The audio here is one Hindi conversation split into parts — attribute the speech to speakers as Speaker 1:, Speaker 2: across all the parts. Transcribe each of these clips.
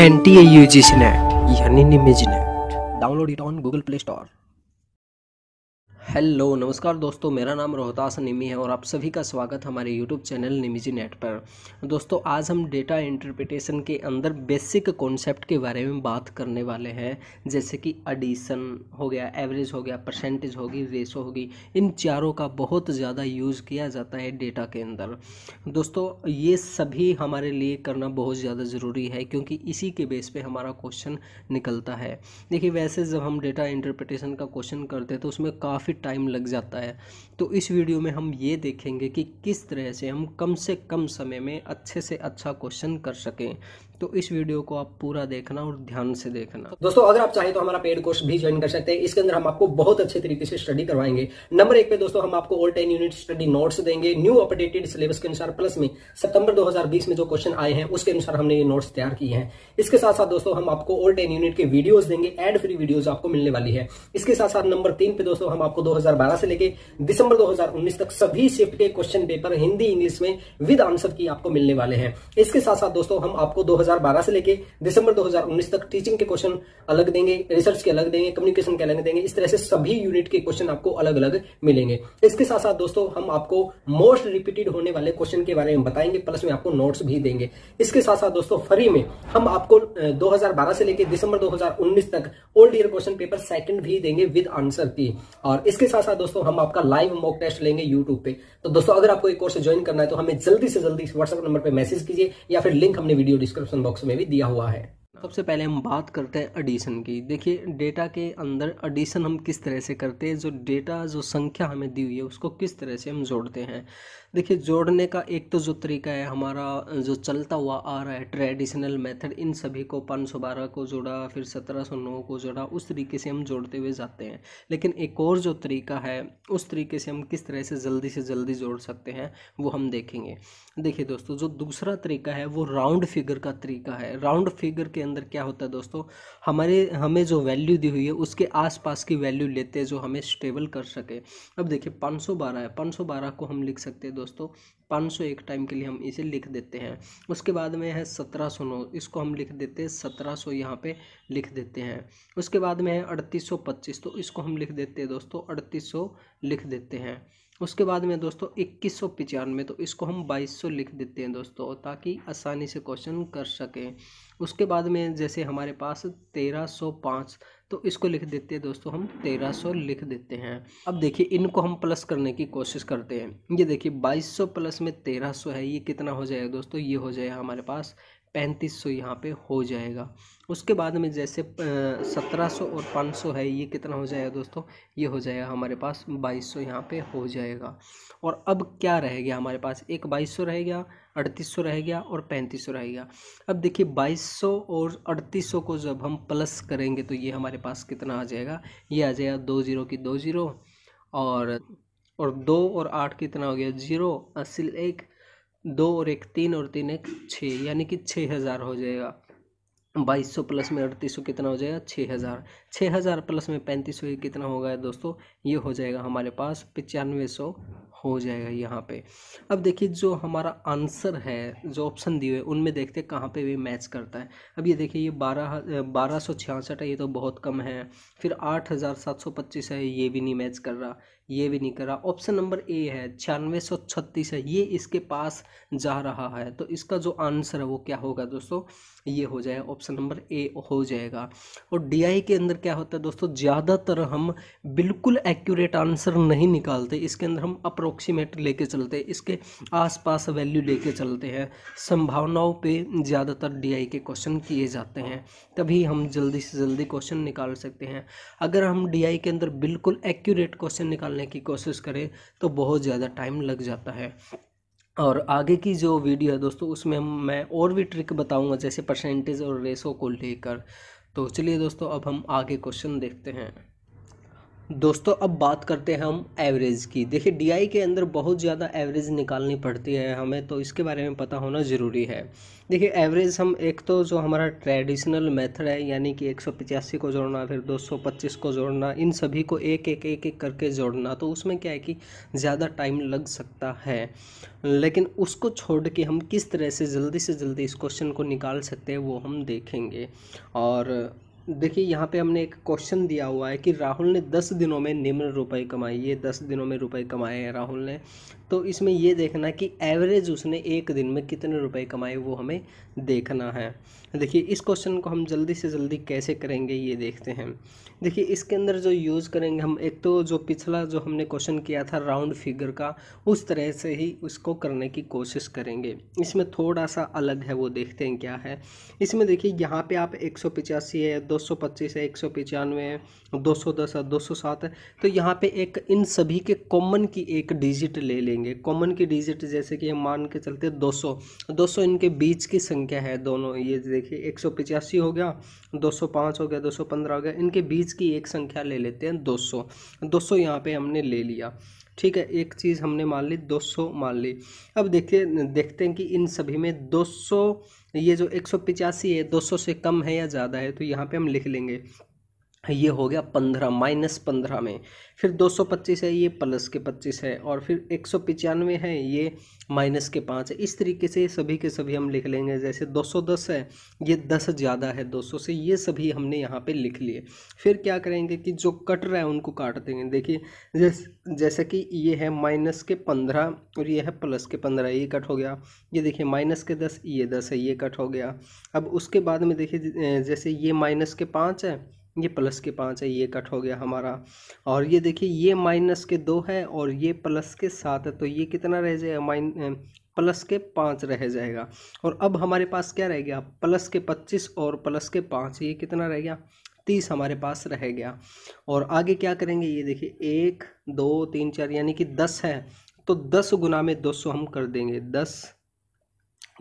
Speaker 1: N T A U G C NET यानी download it on Google Play Store hello, नमस्कार दोस्तों, मेरा नाम रोहतास निमी है और आप सभी का स्वागत हमारे यूट्यूब चैनल निमीजी नेट पर। दोस्तों, आज हम डेटा इंटरप्रिटेशन के अंदर बेसिक कॉन्सेप्ट के बारे में बात करने वाले हैं, जैसे कि एडिशन हो गया एवरेज हो गया परसेंटेज होगी रेशो होगी, इन चारों का बहुत ज़्यादा यूज़ किया जाता है डेटा के अंदर। दोस्तों, ये सभी हमारे लिए करना बहुत ज़्यादा ज़रूरी है, क्योंकि इसी के बेस पर हमारा क्वेश्चन निकलता है। देखिए, वैसे जब हम डेटा इंटरप्रिटेशन का क्वेश्चन करते हैं तो उसमें काफ़ी टाइम लग जाता है। तो इस वीडियो में हम ये देखेंगे कि किस तरह से हम कम से कम समय में अच्छे से अच्छा क्वेश्चन कर सकें। तो इस वीडियो को आप पूरा देखना और ध्यान से देखना।
Speaker 2: दोस्तों, अगर आप चाहें तो हमारा पेड कोर्स भी ज्वाइन कर सकते हैं। इसके अंदर हम आपको बहुत अच्छे तरीके से स्टडी करवाएँगे। नंबर एक पे दोस्तों, हम आपको all ten unit study notes देंगे। न्यू अपडेटेड सिलेबस के अनुसार प्लस में सितंबर 2020 में जो क्वेश्चन आए हैं, उसके अनुसार हमने ये नोट्स तैयार किए हैं। इसके साथ साथ दोस्तों, हम आपको ऑल टेन यूनिट के वीडियोज़ देंगे। एड फ्री वीडियोज़ आपको मिलने वाली है। इसके साथ साथ नंबर तीन पे दोस्तों, हम आपको दो हज़ार बारह से लेके दिसंबर दो हज़ार उन्नीस तक सभी शिफ्ट के क्वेश्चन पेपर हिंदी इंग्लिश में विद आंसर की आपको मिलने वाले हैं। इसके साथ साथ दोस्तों, हम आपको दो से लेके दिसंबर 2019 तक टीचिंग के क्वेश्चन अलग देंगे रिसर्च के अलग देंगे कम्युनिकेशन के अलग देंगे, इस तरह से सभी यूनिट के क्वेश्चन आपको अलग अलग मिलेंगे। इसके साथ साथ दोस्तों, हम आपको मोस्ट रिपीटेड होने वाले क्वेश्चन के बारे में बताएँगे प्लस में आपको नोट्स भी देंगे। इसके साथ साथ दोस्तों फ्री में हम आपको दो से लेकर दिसंबर दो तक old year question paper second भी देंगे विद आंसर की। और इसके साथ साथ दोस्तों, हम आपका लाइव मॉक टेस्ट लेंगे यूट्यूब पे। तो दोस्तों, अगर आपको एक कोर्स ज्वाइन करना है तो हमें जल्दी से जल्दी व्हाट्सएप नंबर पे मैसेज कीजिए या फिर लिंक हमने वीडियो डिस्क्रिप्शन बॉक्स में भी दिया हुआ है।
Speaker 1: सबसे पहले हम बात करते हैं एडिशन की। देखिए डेटा के अंदर एडिशन हम किस तरह से करते हैं, जो डेटा जो संख्या हमें दी हुई है, उसको किस तरह से हम जोड़ते हैं। देखिए, जोड़ने का एक तो जो तरीका है, हमारा जो चलता हुआ आ रहा है ट्रेडिशनल मेथड इन सभी को 512 को जोड़ा, फिर 1709 को जोड़ा, उस तरीके से हम जोड़ते हुए जाते हैं। लेकिन एक और जो तरीका है, उस तरीके से हम किस तरह से जल्दी से जल्दी जोड़ सकते हैं, वो हम देखेंगे। देखिए दोस्तों, जो दूसरा तरीका है, वो राउंड फिगर का तरीका है। राउंड फिगर के अंदर क्या होता है दोस्तों, हमारे, हमें जो वैल्यू दी हुई है, उसके आसपास की वैल्यू लेते हैं, जो हमें स्टेबल कर सके। अब देखिए 512 है 512 को हम लिख सकते हैं दोस्तों 500 एक टाइम के लिए हम इसे लिख देते हैं। उसके बाद में है सत्रह सौ नौ, इसको हम लिख देते हैं, सत्रह सौ यहाँ पर लिख देते हैं। उसके बाद में है अड़तीस सौ पच्चीस तो इसको हम लिख देते हैं दोस्तों, अड़तीस सौ लिख देते हैं। उसके बाद में दोस्तों, इक्कीस सौ पचानवे तो इसको हम बाईस सौ लिख देते हैं दोस्तों, ताकि आसानी से क्वेश्चन कर सकें। उसके बाद में जैसे हमारे पास तेरह सौ पाँच तो इसको लिख देते हैं दोस्तों हम तेरह सौ लिख देते हैं। अब देखिए, इनको हम प्लस करने की कोशिश करते हैं। ये देखिए, बाईस सौ प्लस में तेरह सौ है, ये कितना हो जाएगा दोस्तों? ये हो जाएगा हमारे पास पैंतीस सौ यहाँ पर हो जाएगा। उसके बाद में जैसे सत्रह सौ और पाँच सौ है, ये कितना हो जाएगा दोस्तों? ये हो जाएगा हमारे पास बाईस सौ यहाँ पर हो जाएगा। और अब क्या रह गया हमारे पास? एक बाईस सौ रह गया अड़तीस सौ रह गया और पैंतीस सौ रह गया। अब देखिए बाईस सौ और अड़तीस सौ को जब हम प्लस करेंगे तो ये हमारे पास कितना आ जाएगा? ये आ जाएगा दो ज़ीरो की दो ज़ीरो और और दो और आठ कितना हो गया? ज़ीरो। अस्सी एक, दो और एक तीन और तीन एक छः, यानी कि छः हज़ार हो जाएगा। बाईस सौ प्लस में अड़तीस सौ कितना हो जाएगा? छः हज़ार। छः हज़ार प्लस में पैंतीस सौ कितना होगा दोस्तों? ये हो जाएगा हमारे पास पचानवे सौ हो जाएगा यहाँ पे। अब देखिए जो हमारा आंसर है, जो ऑप्शन दिए हुए उनमें देखते हैं कहाँ पे भी मैच करता है। अब ये देखिए, ये बारह बारह सौ छियासठ है, ये तो बहुत कम है। फिर आठ हज़ार सात सौ पच्चीस है, ये भी नहीं मैच कर रहा, ये भी नहीं कर रहा। ऑप्शन नंबर ए है, छियानवे सौ छत्तीस है, ये इसके पास जा रहा है। तो इसका जो आंसर है वो क्या होगा दोस्तों? ये हो जाएगा ऑप्शन नंबर ए हो जाएगा। और DI के अंदर क्या होता है दोस्तों, ज़्यादातर हम बिल्कुल एक्यूरेट आंसर नहीं निकालते। इसके अंदर हम अप्रोक्सीमेट लेके चलते हैं, इसके आसपास वैल्यू लेके चलते हैं। संभावनाओं पे ज़्यादातर DI के क्वेश्चन किए जाते हैं, तभी हम जल्दी से जल्दी क्वेश्चन निकाल सकते हैं। अगर हम DI के अंदर बिल्कुल एक्यूरेट क्वेश्चन निकालने की कोशिश करें तो बहुत ज़्यादा टाइम लग जाता है। और आगे की जो वीडियो है दोस्तों, उसमें हम मैं और भी ट्रिक बताऊँगा, जैसे परसेंटेज और रेसो को लेकर। तो चलिए दोस्तों, अब हम आगे क्वेश्चन देखते हैं। दोस्तों, अब बात करते हैं हम एवरेज की। देखिए डीआई के अंदर बहुत ज़्यादा एवरेज निकालनी पड़ती है हमें तो इसके बारे में पता होना ज़रूरी है। देखिए एवरेज हम एक तो जो हमारा ट्रेडिशनल मेथड है, यानी कि एक सौ पचासी को जोड़ना, फिर 225 को जोड़ना, इन सभी को एक एक एक एक करके जोड़ना तो उसमें क्या है कि ज़्यादा टाइम लग सकता है। लेकिन उसको छोड़ के हम किस तरह से जल्दी से जल्दी इस क्वेश्चन को निकाल सकते हैं, वो हम देखेंगे। और देखिए, यहाँ पे हमने एक क्वेश्चन दिया हुआ है कि राहुल ने दस दिनों में निम्न रुपए कमाई। ये दस दिनों में रुपए कमाए हैं राहुल ने। तो इसमें ये देखना कि एवरेज उसने एक दिन में कितने रुपए कमाए वो हमें देखना है। देखिए, इस क्वेश्चन को हम जल्दी से जल्दी कैसे करेंगे ये देखते हैं। देखिए, इसके अंदर जो यूज़ करेंगे हम, एक तो जो पिछला जो हमने क्वेश्चन किया था राउंड फिगर का, उस तरह से ही उसको करने की कोशिश करेंगे। इसमें थोड़ा सा अलग है, वो देखते हैं क्या है। इसमें देखिए, यहाँ पे आप एक है, दो सौ पच्चीस है, एक है दो सौ दस है दो सौ सात है तो यहाँ पे एक इन सभी के कॉमन की एक डिजिट ले लेंगे। कॉमन की डिजिट जैसे कि हम मान के चलते दो सौ। दो सौ इनके बीच की संख्या है दोनों। ये देखिए, एक सौ पचासी हो गया, दो सौ पाँच हो गया, दो सौ पंद्रह हो गया, इनके बीच की एक संख्या ले लेते हैं दो सौ। दो सौ यहाँ पर हमने ले लिया। ठीक है, एक चीज़ हमने मान ली 200 मान ली। अब देखिए, देखते हैं कि इन सभी में 200 ये जो एक है 200 से कम है या ज़्यादा है तो यहाँ पे हम लिख लेंगे। ये हो गया पंद्रह, माइनस पंद्रह में। फिर दो सौ पच्चीस है, ये प्लस के पच्चीस है, और फिर एक सौ पचानवे है, ये माइनस के पाँच है। इस तरीके से सभी के सभी हम लिख लेंगे, जैसे दो सौ दस है, ये दस ज़्यादा है दो सौ से, ये सभी हमने यहाँ पे लिख लिए। फिर क्या करेंगे कि जो कट रहा है उनको काट देंगे। देखिए, जैस, जैसे कि ये है माइनस के पंद्रह, और ये है प्लस के पंद्रह, ये कट हो गया। ये देखिए, माइनस के दस, ये दस है, ये कट हो गया। अब उसके बाद में देखिए, जैसे ये माइनस के पाँच है ये प्लस के पाँच है, ये कट हो गया हमारा। और ये देखिए, ये माइनस के दो है और ये प्लस के सात है तो ये कितना रह जाएगा? माइन प्लस के पाँच रह जाएगा। और अब हमारे पास क्या रह गया? प्लस के पच्चीस और प्लस के पाँच, ये कितना रह गया? तीस हमारे पास रह गया। और आगे क्या करेंगे? ये देखिए, एक, दो, तीन, चार, यानी कि दस है तो दस गुना में दो सौ हम कर देंगे। दस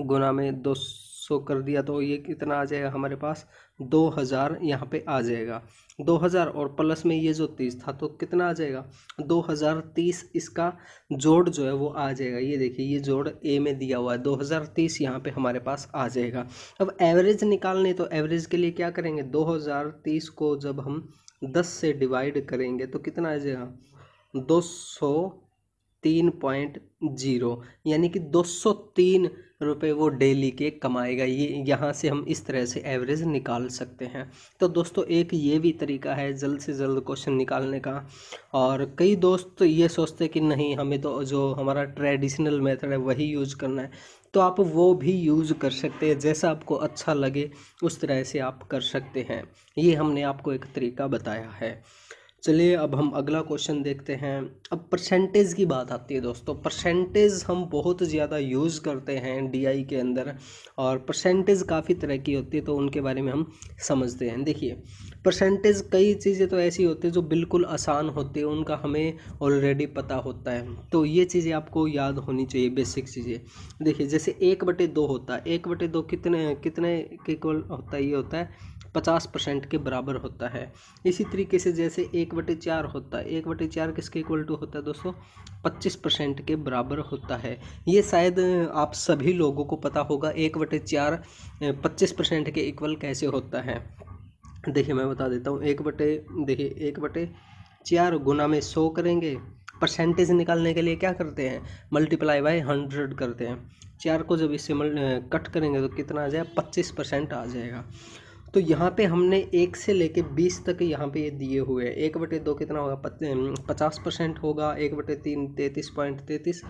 Speaker 1: गुना में दो सौ कर दिया तो ये कितना आ जाएगा हमारे पास? दो हज़ार यहाँ पे आ जाएगा। दो हज़ार और प्लस में ये जो तीस था तो कितना आ जाएगा? दो हज़ार तीस इसका जोड़ जो है वो आ जाएगा। ये देखिए, ये जोड़ ए में दिया हुआ है। दो हज़ार तीस यहाँ पर हमारे पास आ जाएगा। अब एवरेज निकालने तो एवरेज के लिए क्या करेंगे? दो हज़ार तीस को जब हम दस से डिवाइड करेंगे तो कितना आ जाएगा? दो सौ तीन पॉइंट ज़ीरो, यानी कि दो सौ तीन रुपये वो डेली के कमाएगा। ये यहाँ से हम इस तरह से एवरेज निकाल सकते हैं। तो दोस्तों, एक ये भी तरीका है जल्द से जल्द क्वेश्चन निकालने का। और कई दोस्त ये सोचते कि नहीं, हमें तो जो हमारा ट्रेडिशनल मेथड है वही यूज़ करना है। तो आप वो भी यूज़ कर सकते हैं, जैसा आपको अच्छा लगे, उस तरह से आप कर सकते हैं। ये हमने आपको एक तरीका बताया है। चलिए अब हम अगला क्वेश्चन देखते हैं। अब परसेंटेज की बात आती है दोस्तों। परसेंटेज हम बहुत ज़्यादा यूज़ करते हैं डीआई के अंदर और परसेंटेज काफ़ी तरह की होती है तो उनके बारे में हम समझते हैं। देखिए परसेंटेज कई चीज़ें तो ऐसी होती है जो बिल्कुल आसान होती है, उनका हमें ऑलरेडी पता होता है। तो ये चीज़ें आपको याद होनी चाहिए बेसिक चीज़ें। देखिए, जैसे एक बटे दो होता है। एक बटे दो कितने कितने इक्वल होता है? ये होता है पचास परसेंट के बराबर होता है। इसी तरीके से जैसे एक बटे चार होता है, एक बटे चार किसके इक्वल टू होता है दोस्तों? पच्चीस परसेंट के बराबर होता है। ये शायद आप सभी लोगों को पता होगा, एक बटे चार पच्चीस परसेंट के इक्वल कैसे होता है। देखिए मैं बता देता हूँ, एक बटे, देखिए, एक बटे चार गुना में सौ करेंगे, परसेंटेज निकालने के लिए क्या करते हैं? मल्टीप्लाई बाय हंड्रेड करते हैं। चार को जब इससे कट करेंगे तो कितना आ जाएगा? पच्चीस परसेंट आ जाएगा। तो यहाँ पे हमने एक से लेके बीस तक यहाँ पे ये दिए हुए हैं। एक बटे दो कितना होगा? पचास परसेंट होगा। एक बटे तीन, तैंतीस पॉइंट तैंतीस।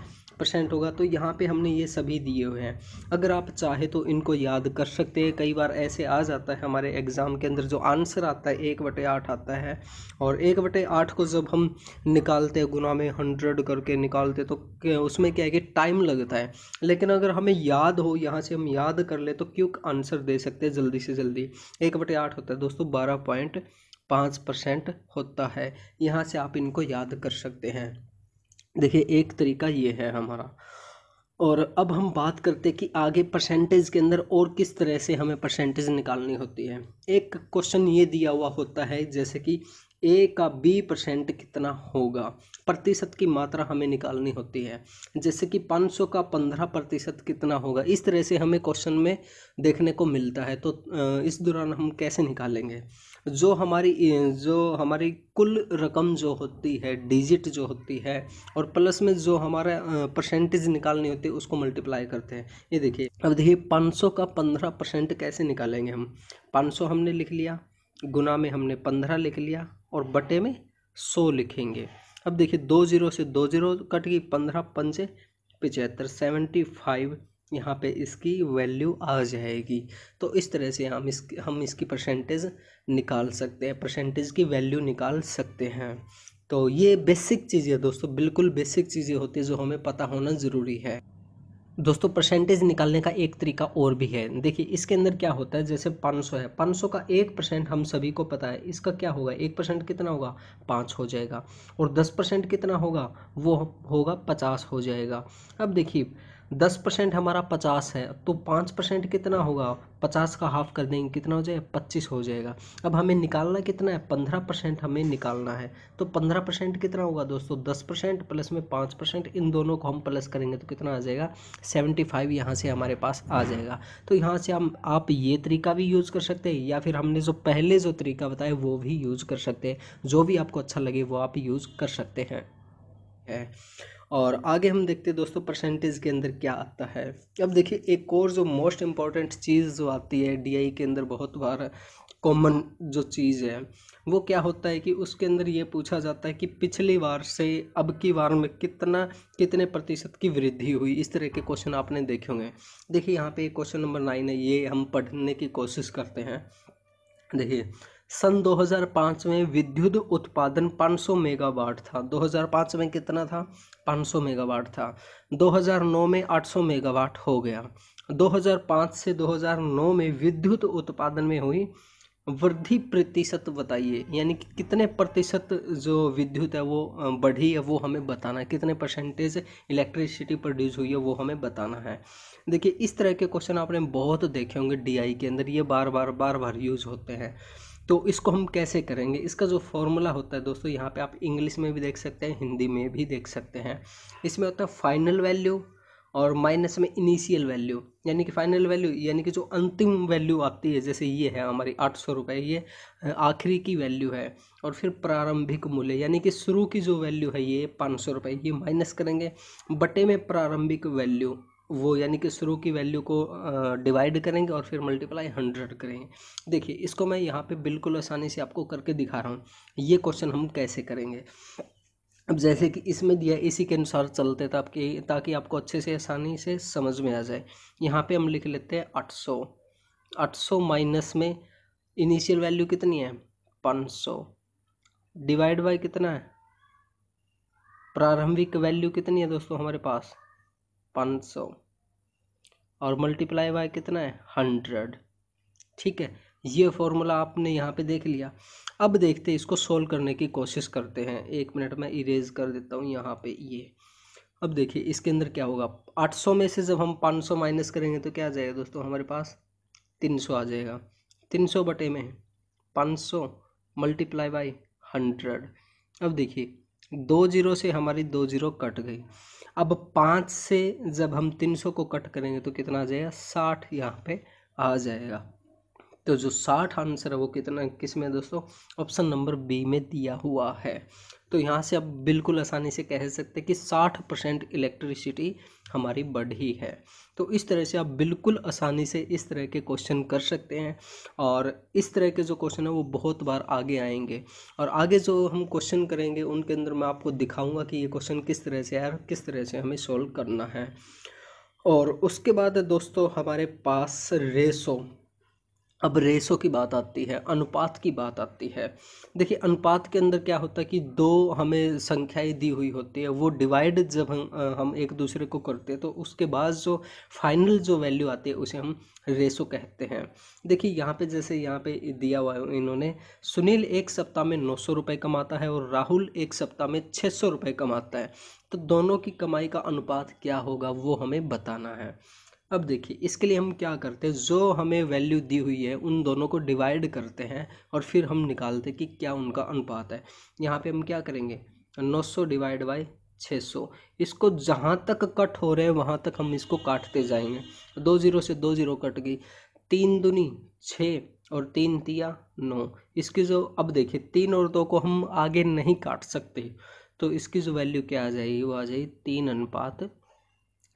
Speaker 1: परसेंट होगा तो यहाँ पे हमने ये सभी दिए हुए हैं। अगर आप चाहे तो इनको याद कर सकते हैं। कई बार ऐसे आ जाता है हमारे एग्ज़ाम के अंदर जो आंसर आता है, एक बटे आठ आता है और एक बटे आठ को जब हम निकालते हैं, गुना में हंड्रेड करके निकालते तो उसमें क्या है कि टाइम लगता है। लेकिन अगर हमें याद हो, यहाँ से हम याद कर ले तो क्यों आंसर दे सकते हैं जल्दी से जल्दी? एक बटे आठ होता है दोस्तों, बारह पॉइंट पाँच परसेंट होता है। यहाँ से आप इनको याद कर सकते हैं। देखिए, एक तरीका ये है हमारा। और अब हम बात करते हैं कि आगे परसेंटेज के अंदर और किस तरह से हमें परसेंटेज निकालनी होती है। एक क्वेश्चन ये दिया हुआ होता है, जैसे कि ए का बी परसेंट कितना होगा? प्रतिशत की मात्रा हमें निकालनी होती है। जैसे कि 500 का 15 प्रतिशत कितना होगा? इस तरह से हमें क्वेश्चन में देखने को मिलता है। तो इस दौरान हम कैसे निकालेंगे? जो हमारी जो हमारी कुल रकम जो होती है डिजिट जो होती है और प्लस में जो हमारा परसेंटेज निकालनी होती है, उसको मल्टीप्लाई करते हैं। ये देखिए, अब देखिए 500 का 15 परसेंट कैसे निकालेंगे हम? 500 हमने लिख लिया, गुना में हमने 15 लिख लिया और बटे में 100 लिखेंगे। अब देखिए दो ज़ीरो से दो ज़ीरो कट गई, पंद्रह पंचे पिचहत्तर, सेवेंटी फाइव यहाँ पे इसकी वैल्यू आ जाएगी। तो इस तरह से हम इस, हम इसकी परसेंटेज निकाल सकते हैं परसेंटेज की वैल्यू निकाल सकते हैं। तो ये बेसिक चीज़ें दोस्तों, बिल्कुल बेसिक चीज़ें होती है जो हमें पता होना ज़रूरी है। दोस्तों परसेंटेज निकालने का एक तरीका और भी है। देखिए, इसके अंदर क्या होता है, जैसे 500 है 500 का एक परसेंट हम सभी को पता है, इसका क्या होगा, एक परसेंट कितना होगा, पाँच हो जाएगा। और दस परसेंट कितना होगा, वो होगा पचास हो जाएगा। अब देखिए दस परसेंट हमारा पचास है तो पाँच परसेंट कितना होगा? पचास का हाफ़ कर देंगे, कितना हो जाएगा? पच्चीस हो जाएगा। अब हमें निकालना कितना है? पंद्रह परसेंट हमें निकालना है। तो पंद्रह परसेंट कितना होगा दोस्तों? दस परसेंट प्लस में पाँच परसेंट, इन दोनों को हम प्लस करेंगे तो कितना आ जाएगा? सेवेंटी फाइव यहाँ से हमारे पास आ जाएगा। तो यहाँ से हम, आप ये तरीका भी यूज़ कर सकते हैं, या फिर हमने जो पहले जो तरीका बताया, वो भी यूज़ कर सकते हैं। जो भी आपको अच्छा लगे, वो आप यूज़ कर सकते हैं। और आगे हम देखते हैं दोस्तों परसेंटेज के अंदर क्या आता है। अब देखिए, एक और जो मोस्ट इंपॉर्टेंट चीज़ जो आती है डीआई के अंदर बहुत बार कॉमन जो चीज़ है, वो क्या होता है कि उसके अंदर ये पूछा जाता है कि पिछली बार से अब की बार में कितना, कितने प्रतिशत की वृद्धि हुई? इस तरह के क्वेश्चन आपने देखे होंगे। देखिए, यहाँ पे क्वेश्चन नंबर नाइन है, ये हम पढ़ने की कोशिश करते हैं। देखिए, सन 2005 में विद्युत उत्पादन 500 मेगावाट था। 2005 में कितना था? 500 मेगावाट था। 2009 में 800 मेगावाट हो गया। 2005 से 2009 में विद्युत उत्पादन में हुई वृद्धि प्रतिशत बताइए। यानी कि कितने प्रतिशत जो विद्युत है वो बढ़ी है वो हमें बताना है। कितने परसेंटेज इलेक्ट्रिसिटी प्रोड्यूस हुई है वो हमें बताना है। देखिए, इस तरह के क्वेश्चन आपने बहुत देखे होंगे डीआई के अंदर। ये बार बार बार बार यूज़ होते हैं। तो इसको हम कैसे करेंगे? इसका जो फॉर्मूला होता है दोस्तों, यहाँ पे आप इंग्लिश में भी देख सकते हैं हिंदी में भी देख सकते हैं। इसमें होता है फाइनल वैल्यू और माइनस में इनिशियल वैल्यू यानी कि फाइनल वैल्यू यानी कि जो अंतिम वैल्यू आती है, जैसे ये है हमारी आठ सौ रुपये ये आखिरी की वैल्यू है और फिर प्रारंभिक मूल्य, यानी कि शुरू की जो वैल्यू है ये पाँच सौ रुपये ये माइनस करेंगे। बटे में प्रारंभिक वैल्यू वो यानी कि शुरू की वैल्यू को डिवाइड करेंगे और फिर मल्टीप्लाई हंड्रेड करेंगे। देखिए, इसको मैं यहाँ पे बिल्कुल आसानी से आपको करके दिखा रहा हूँ। ये क्वेश्चन हम कैसे करेंगे? अब जैसे कि इसमें दिया, इसी के अनुसार चलते थे आपके, ताकि आपको अच्छे से, आसानी से समझ में आ जाए। यहाँ पे हम लिख लेते हैं आठ सौ। आठ सौ माइनस में इनिशियल वैल्यू कितनी है? पाँच सौ। डिवाइड बाई कितना है? प्रारंभिक वैल्यू कितनी है दोस्तों हमारे पास? पाँच सौ। और मल्टीप्लाई बाय कितना है? हंड्रेड ठीक है, ये फॉर्मूला आपने यहाँ पे देख लिया। अब देखते हैं इसको सोल्व करने की कोशिश करते हैं। एक मिनट में इरेज कर देता हूँ यहाँ पे ये। अब देखिए, इसके अंदर क्या होगा? 800 में से जब हम 500 माइनस करेंगे तो क्या आ जाएगा दोस्तों हमारे पास? 300 आ जाएगा। 300 बटे में 500 मल्टीप्लाई बाई हंड्रेड अब देखिए दो ज़ीरो से हमारी दो ज़ीरो कट गई। अब पाँच से जब हम तीन सौ को कट करेंगे तो कितना आ जाएगा? साठ यहाँ पे आ जाएगा। तो जो साठ आंसर है वो कितना किसमें दोस्तों? ऑप्शन नंबर बी में दिया हुआ है। तो यहाँ से आप बिल्कुल आसानी से कह सकते हैं कि साठ परसेंट इलेक्ट्रिसिटी हमारी बढ़ी है। तो इस तरह से आप बिल्कुल आसानी से इस तरह के क्वेश्चन कर सकते हैं और इस तरह के जो क्वेश्चन है वो बहुत बार आगे आएँगे। और आगे जो हम क्वेश्चन करेंगे, उनके अंदर मैं आपको दिखाऊँगा कि ये क्वेश्चन किस तरह से है और किस तरह से हमें सॉल्व करना है। और उसके बाद दोस्तों, हमारे पास रेसो अब रेसो की बात आती है, अनुपात की बात आती है। देखिए, अनुपात के अंदर क्या होता है कि दो हमें संख्याएँ दी हुई होती है, वो डिवाइड जब हम हम एक दूसरे को करते हैं तो उसके बाद जो फाइनल जो वैल्यू आती है, उसे हम रेसो कहते हैं। देखिए, यहाँ पे जैसे यहाँ पे दिया हुआ है इन्होंने, सुनील एक सप्ताह में नौ सौ रुपये कमाता है और राहुल एक सप्ताह में छः सौ रुपये कमाता है। तो दोनों की कमाई का अनुपात क्या होगा, वो हमें बताना है। अब देखिए, इसके लिए हम क्या करते हैं? जो हमें वैल्यू दी हुई है, उन दोनों को डिवाइड करते हैं और फिर हम निकालते हैं कि क्या उनका अनुपात है। यहाँ पे हम क्या करेंगे? 900 डिवाइड बाई 600 इसको जहाँ तक कट हो रहे हैं, वहाँ तक हम इसको काटते जाएँगे। दो ज़ीरो से दो ज़ीरो कट गई। तीन दुनी छः और तीन तिया नौ। इसकी जो, अब देखिए, तीन और दो को हम आगे नहीं काट सकते। तो इसकी जो वैल्यू क्या आ जाएगी? वो आ जाएगी तीन अनुपात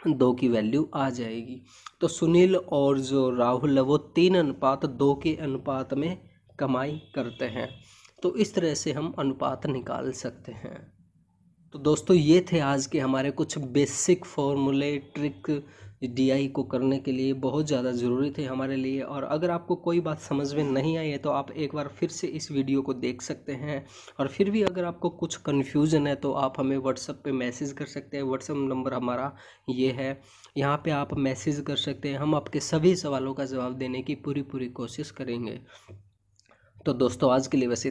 Speaker 1: दो की वैल्यू आ जाएगी। तो सुनील और जो राहुल है, वो तीन अनुपात, दो के अनुपात में कमाई करते हैं। तो इस तरह से हम अनुपात निकाल सकते हैं। तो दोस्तों, ये थे आज के हमारे कुछ बेसिक फॉर्मूले ट्रिक डीआई को करने के लिए बहुत ज़्यादा ज़रूरी थे हमारे लिए। और अगर आपको कोई बात समझ में नहीं आई है तो आप एक बार फिर से इस वीडियो को देख सकते हैं। और फिर भी अगर आपको कुछ कन्फ्यूज़न है तो आप हमें व्हाट्सअप पे मैसेज कर सकते हैं। व्हाट्सअप नंबर हमारा ये है। यहाँ पे आप मैसेज कर सकते हैं। हम आपके सभी सवालों का जवाब देने की पूरी पूरी कोशिश करेंगे। तो दोस्तों, आज के लिए वैसे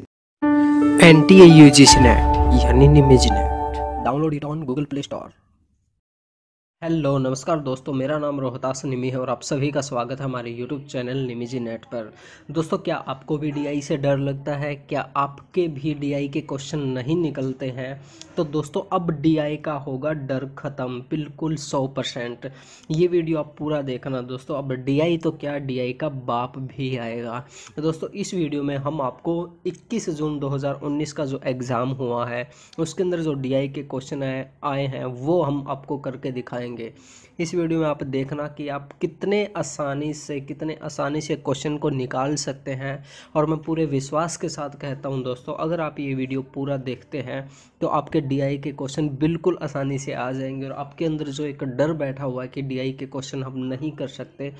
Speaker 1: एन टी यू जी यानी निमेज download it on Google Play Store hello, नमस्कार दोस्तों, मेरा नाम रोहतास निमी है और आप सभी का स्वागत है हमारे यूट्यूब चैनल निमिजी नेट पर। दोस्तों, क्या आपको भी डीआई से डर लगता है? क्या आपके भी डीआई के क्वेश्चन नहीं निकलते हैं? तो दोस्तों, अब डीआई का होगा डर ख़त्म, बिल्कुल सौ परसेंट। ये वीडियो आप पूरा देखना दोस्तों। अब डीआई तो क्या? डीआई का बाप भी आएगा। दोस्तों, इस वीडियो में हम आपको इक्कीस जून दो हज़ार उन्नीस का जो एग्ज़ाम हुआ है, उसके अंदर जो डी के क्वेश्चन आए हैं, वो हम आपको करके दिखाएँ जाएँगे। इस वीडियो में आप देखना कि आप कितने आसानी से, कितने आसानी से क्वेश्चन को निकाल सकते हैं। और मैं पूरे विश्वास के साथ कहता हूँ दोस्तों, अगर आप ये वीडियो पूरा देखते हैं तो आपके डीआई के क्वेश्चन बिल्कुल आसानी से आ जाएँगे। और आपके अंदर जो एक डर बैठा हुआ है कि डीआई के क्वेश्चन हम नहीं कर सकते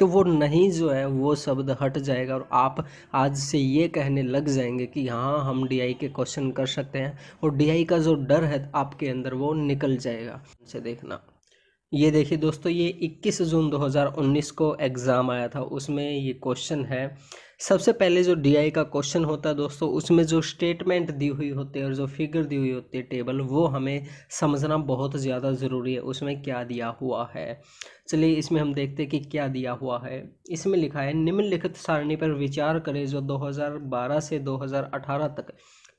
Speaker 1: तो वो नहीं जो है, वो शब्द हट जाएगा। और आप आज से ये कहने लग जाएँगे कि हाँ हम डीआई के क्वेश्चन कर सकते हैं। और डीआई का जो डर है आपके अंदर, वो निकल जाएगा। से देखना। ये देखिए दोस्तों, ये 21 जून 2019 को एग्ज़ाम आया था। उसमें ये क्वेश्चन है। सबसे पहले जो डीआई का क्वेश्चन होता है दोस्तों, उसमें जो स्टेटमेंट दी हुई होती है और जो फिगर दी हुई होती है टेबल वो हमें समझना बहुत ज़्यादा ज़रूरी है। उसमें क्या दिया हुआ है? चलिए इसमें हम देखते हैं कि क्या दिया हुआ है। इसमें लिखा है, निम्नलिखित सारणी पर विचार करें जो 2012 से 2018 तक।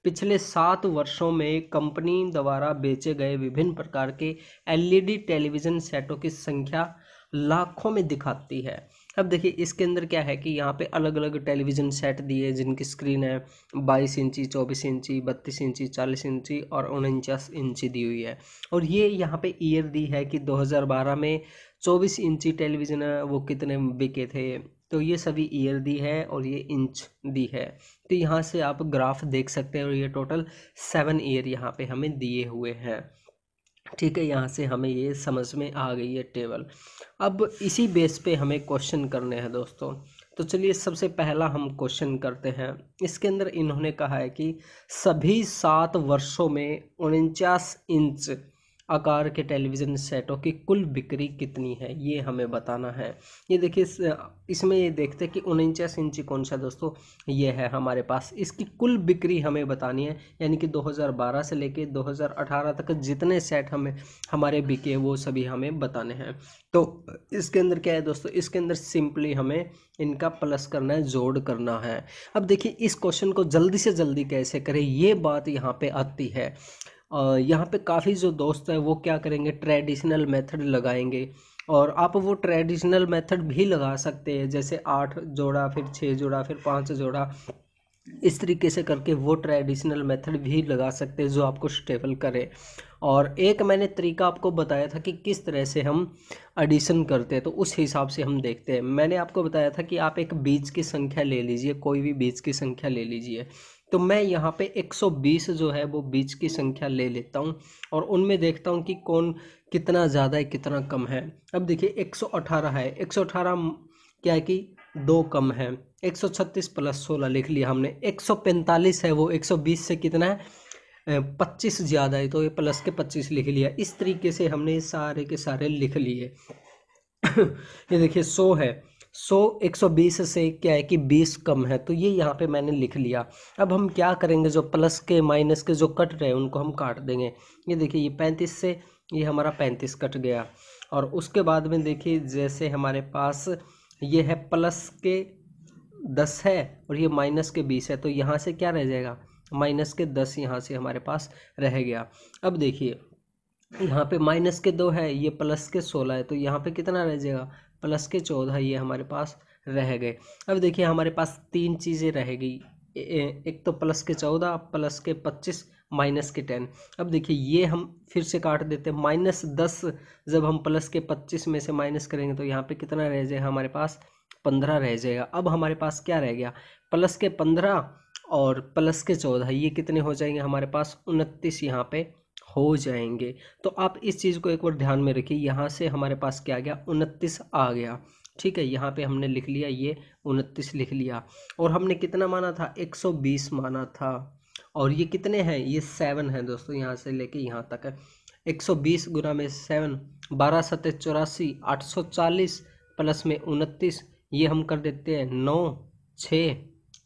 Speaker 1: पिछले सात वर्षों में कंपनी द्वारा बेचे गए विभिन्न प्रकार के एलईडी टेलीविज़न सेटों की संख्या लाखों में दिखाती है। अब देखिए, इसके अंदर क्या है कि यहाँ पे अलग अलग टेलीविज़न सेट दिए, जिनकी स्क्रीन है, बाईस इंची, चौबीस इंची, बत्तीस इंची, चालीस इंची और उनचास इंची दी हुई है। और ये यहाँ पे ईयर दी है कि 2012 में चौबीस इंची टेलीविज़न वो कितने बिके थे? तो ये सभी ईयर दी है और ये इंच दी है। तो यहाँ से आप ग्राफ देख सकते हैं और ये टोटल सेवन ईयर यहाँ पे हमें दिए हुए हैं। ठीक है, यहाँ से हमें ये समझ में आ गई है टेबल अब इसी बेस पे हमें क्वेश्चन करने हैं दोस्तों। तो चलिए सबसे पहला हम क्वेश्चन करते हैं। इसके अंदर इन्होंने कहा है कि सभी सात वर्षों में उनचास इंच आकार के टेलीविज़न सेटों की कुल बिक्री कितनी है, ये हमें बताना है। ये देखिए इसमें ये देखते हैं कि उनचास इंची कौन सा दोस्तों? ये है हमारे पास। इसकी कुल बिक्री हमें बतानी है, यानी कि 2012 से लेके 2018 तक जितने सेट हमें, हमारे बिके वो सभी हमें बताने हैं। तो इसके अंदर क्या है दोस्तों? इसके अंदर सिंपली हमें इनका प्लस करना है, जोड़ करना है। अब देखिए, इस क्वेश्चन को जल्दी से जल्दी कैसे करें, ये बात यहाँ पे आती है। यहाँ पे काफ़ी जो दोस्त हैं, वो क्या करेंगे ट्रेडिशनल मेथड लगाएँगे और आप वो ट्रेडिशनल मेथड भी लगा सकते हैं, जैसे आठ जोड़ा, फिर छः जोड़ा, फिर पाँच जोड़ा। इस तरीके से करके वो ट्रेडिशनल मेथड भी लगा सकते हैं जो आपको स्टेबल करे। और एक मैंने तरीका आपको बताया था कि किस तरह से हम एडिशन करते हैं तो उस हिसाब से हम देखते हैं। मैंने आपको बताया था कि आप एक बीज की संख्या ले लीजिए, कोई भी बीज की संख्या ले लीजिए। तो मैं यहाँ पे 120 जो है वो बीच की संख्या ले लेता हूँ और उनमें देखता हूँ कि कौन कितना ज़्यादा है, कितना कम है। अब देखिए 118 है। 118 क्या है कि दो कम है। 136 प्लस 16 लिख लिया हमने। 145 है वो। 120 से कितना है? पच्चीस ज़्यादा है तो ये प्लस के पच्चीस लिख लिया। इस तरीके से हमने सारे के सारे लिख लिए। ये देखिए, सौ है। सौ एक सौ बीस से क्या है कि बीस कम है तो ये यहाँ पे मैंने लिख लिया। अब हम क्या करेंगे, जो प्लस के, माइनस के जो कट रहे हैं, उनको हम काट देंगे। ये देखिए, ये पैंतीस से, ये हमारा पैंतीस कट गया। और उसके बाद में देखिए, जैसे हमारे पास ये है प्लस के दस है और ये माइनस के बीस है तो यहाँ से क्या रह जाएगा? माइनस के दस यहाँ से हमारे पास रह गया। अब देखिए, यहाँ पे माइनस के दो है, ये प्लस के सोलह है तो यहाँ पे कितना रह जाएगा? प्लस के चौदह ये हमारे पास रह गए। अब देखिए, हमारे पास तीन चीज़ें रह गई एक तो प्लस के चौदह, प्लस के पच्चीस, माइनस के टेन। अब देखिए, ये हम फिर से काट देते हैं। माइनस दस जब हम प्लस के पच्चीस में से माइनस करेंगे तो यहाँ पे कितना रह जाएगा? हमारे पास पंद्रह रह जाएगा। अब हमारे पास क्या रह गया? प्लस के पंद्रह और प्लस के चौदह, ये कितने हो जाएँगे? हमारे पास उनतीस यहाँ पे हो जाएँगे। तो आप इस चीज़ को एक बार ध्यान में रखिए, यहाँ से हमारे पास क्या गया? उनतीस आ गया। ठीक है, यहाँ पे हमने लिख लिया, ये उनतीस लिख लिया। और हमने कितना माना था? 120 माना था। और ये कितने हैं? ये सेवन है दोस्तों, यहाँ से लेके यहाँ तक। है 120 गुना में सेवन, बारह सत्तर चौरासी, आठ सौ चालीस प्लस में उनतीस, ये हम कर देते हैं नौ, छ,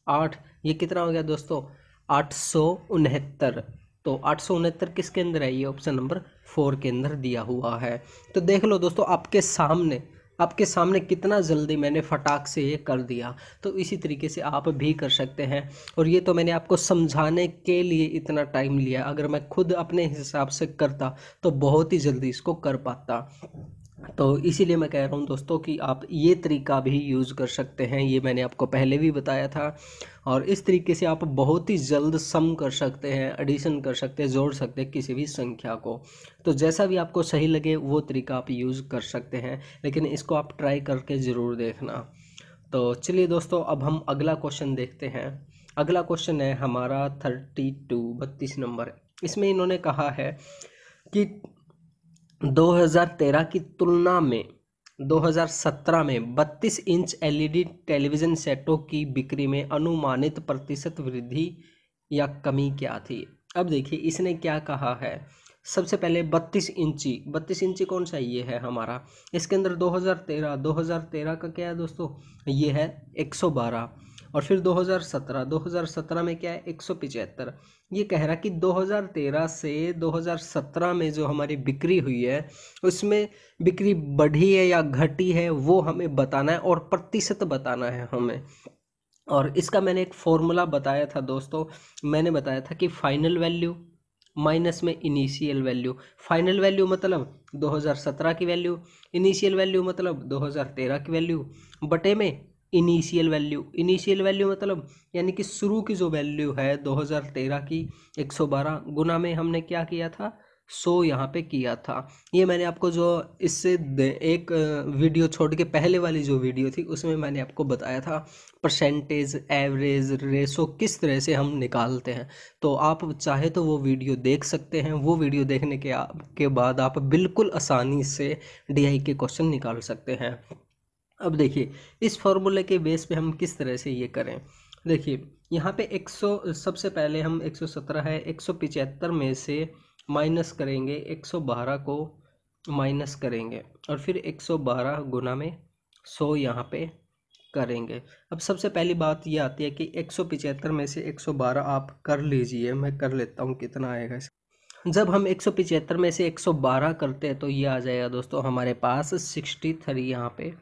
Speaker 1: आठ, ये कितना हो गया दोस्तों? आठ सौ उनहत्तर। तो आठ सौ उनहत्तर किसके अंदर है? ये ऑप्शन नंबर फोर के अंदर दिया हुआ है। तो देख लो दोस्तों, आपके सामने आपके सामने कितना जल्दी मैंने फटाक से ये कर दिया। तो इसी तरीके से आप भी कर सकते हैं। और ये तो मैंने आपको समझाने के लिए इतना टाइम लिया। अगर मैं खुद अपने हिसाब से करता तो बहुत ही जल्दी इसको कर पाता। तो इसीलिए मैं कह रहा हूँ दोस्तों कि आप ये तरीका भी यूज़ कर सकते हैं, ये मैंने आपको पहले भी बताया था। और इस तरीके से आप बहुत ही जल्द सम कर सकते हैं एडिशन कर सकते हैं, जोड़ सकते हैं किसी भी संख्या को। तो जैसा भी आपको सही लगे, वो तरीका आप यूज़ कर सकते हैं, लेकिन इसको आप ट्राई करके ज़रूर देखना। तो चलिए दोस्तों, अब हम अगला क्वेश्चन देखते हैं। अगला क्वेश्चन है हमारा थर्टी टू बत्तीस नंबर। इसमें इन्होंने कहा है कि 2013 की तुलना में 2017 में 32 इंच एलईडी टेलीविज़न सेटों की बिक्री में अनुमानित प्रतिशत वृद्धि या कमी क्या थी? अब देखिए, इसने क्या कहा है? सबसे पहले 32 इंची। 32 इंची कौन सा ये है हमारा? इसके अंदर 2013 2013 का क्या है दोस्तों? ये है 112 और फिर 2017 2017 में क्या है? एक ये कह रहा कि 2013 से 2017 में जो हमारी बिक्री हुई है, उसमें बिक्री बढ़ी है या घटी है, वो हमें बताना है और प्रतिशत बताना है हमें। और इसका मैंने एक फॉर्मूला बताया था दोस्तों। मैंने बताया था कि फाइनल वैल्यू माइनस में इनिशियल वैल्यू। फाइनल वैल्यू मतलब 2017 की वैल्यू, इनिशियल वैल्यू मतलब 2013 की वैल्यू। बटे में इनिशियल वैल्यू। इनिशियल वैल्यू मतलब यानी कि शुरू की जो वैल्यू है 2013 की 112 गुना में हमने क्या किया था? सो यहाँ पे किया था। ये मैंने आपको जो इससे एक वीडियो छोड़ के पहले वाली जो वीडियो थी, उसमें मैंने आपको बताया था परसेंटेज एवरेज रेसो किस तरह से हम निकालते हैं। तो आप चाहे तो वो वीडियो देख सकते हैं। वो वीडियो देखने के के बाद आप बिल्कुल आसानी से डीआई के क्वेश्चन निकाल सकते हैं। अब देखिए, इस फॉर्मूले के बेस पे हम किस तरह से ये करें? देखिए, यहाँ पे 100 सबसे पहले हम 117 है, एक सौ पचहत्तर में से माइनस करेंगे 112 को माइनस करेंगे और फिर 112 गुना में 100 यहाँ पे करेंगे। अब सबसे पहली बात ये आती है कि एक में से 112 आप कर लीजिए, मैं कर लेता हूँ कितना आएगा जब हम एक सौ पचहत्तर में से 112 करते हैं तो ये आ जाएगा दोस्तों हमारे पास 63 यहाँ पे।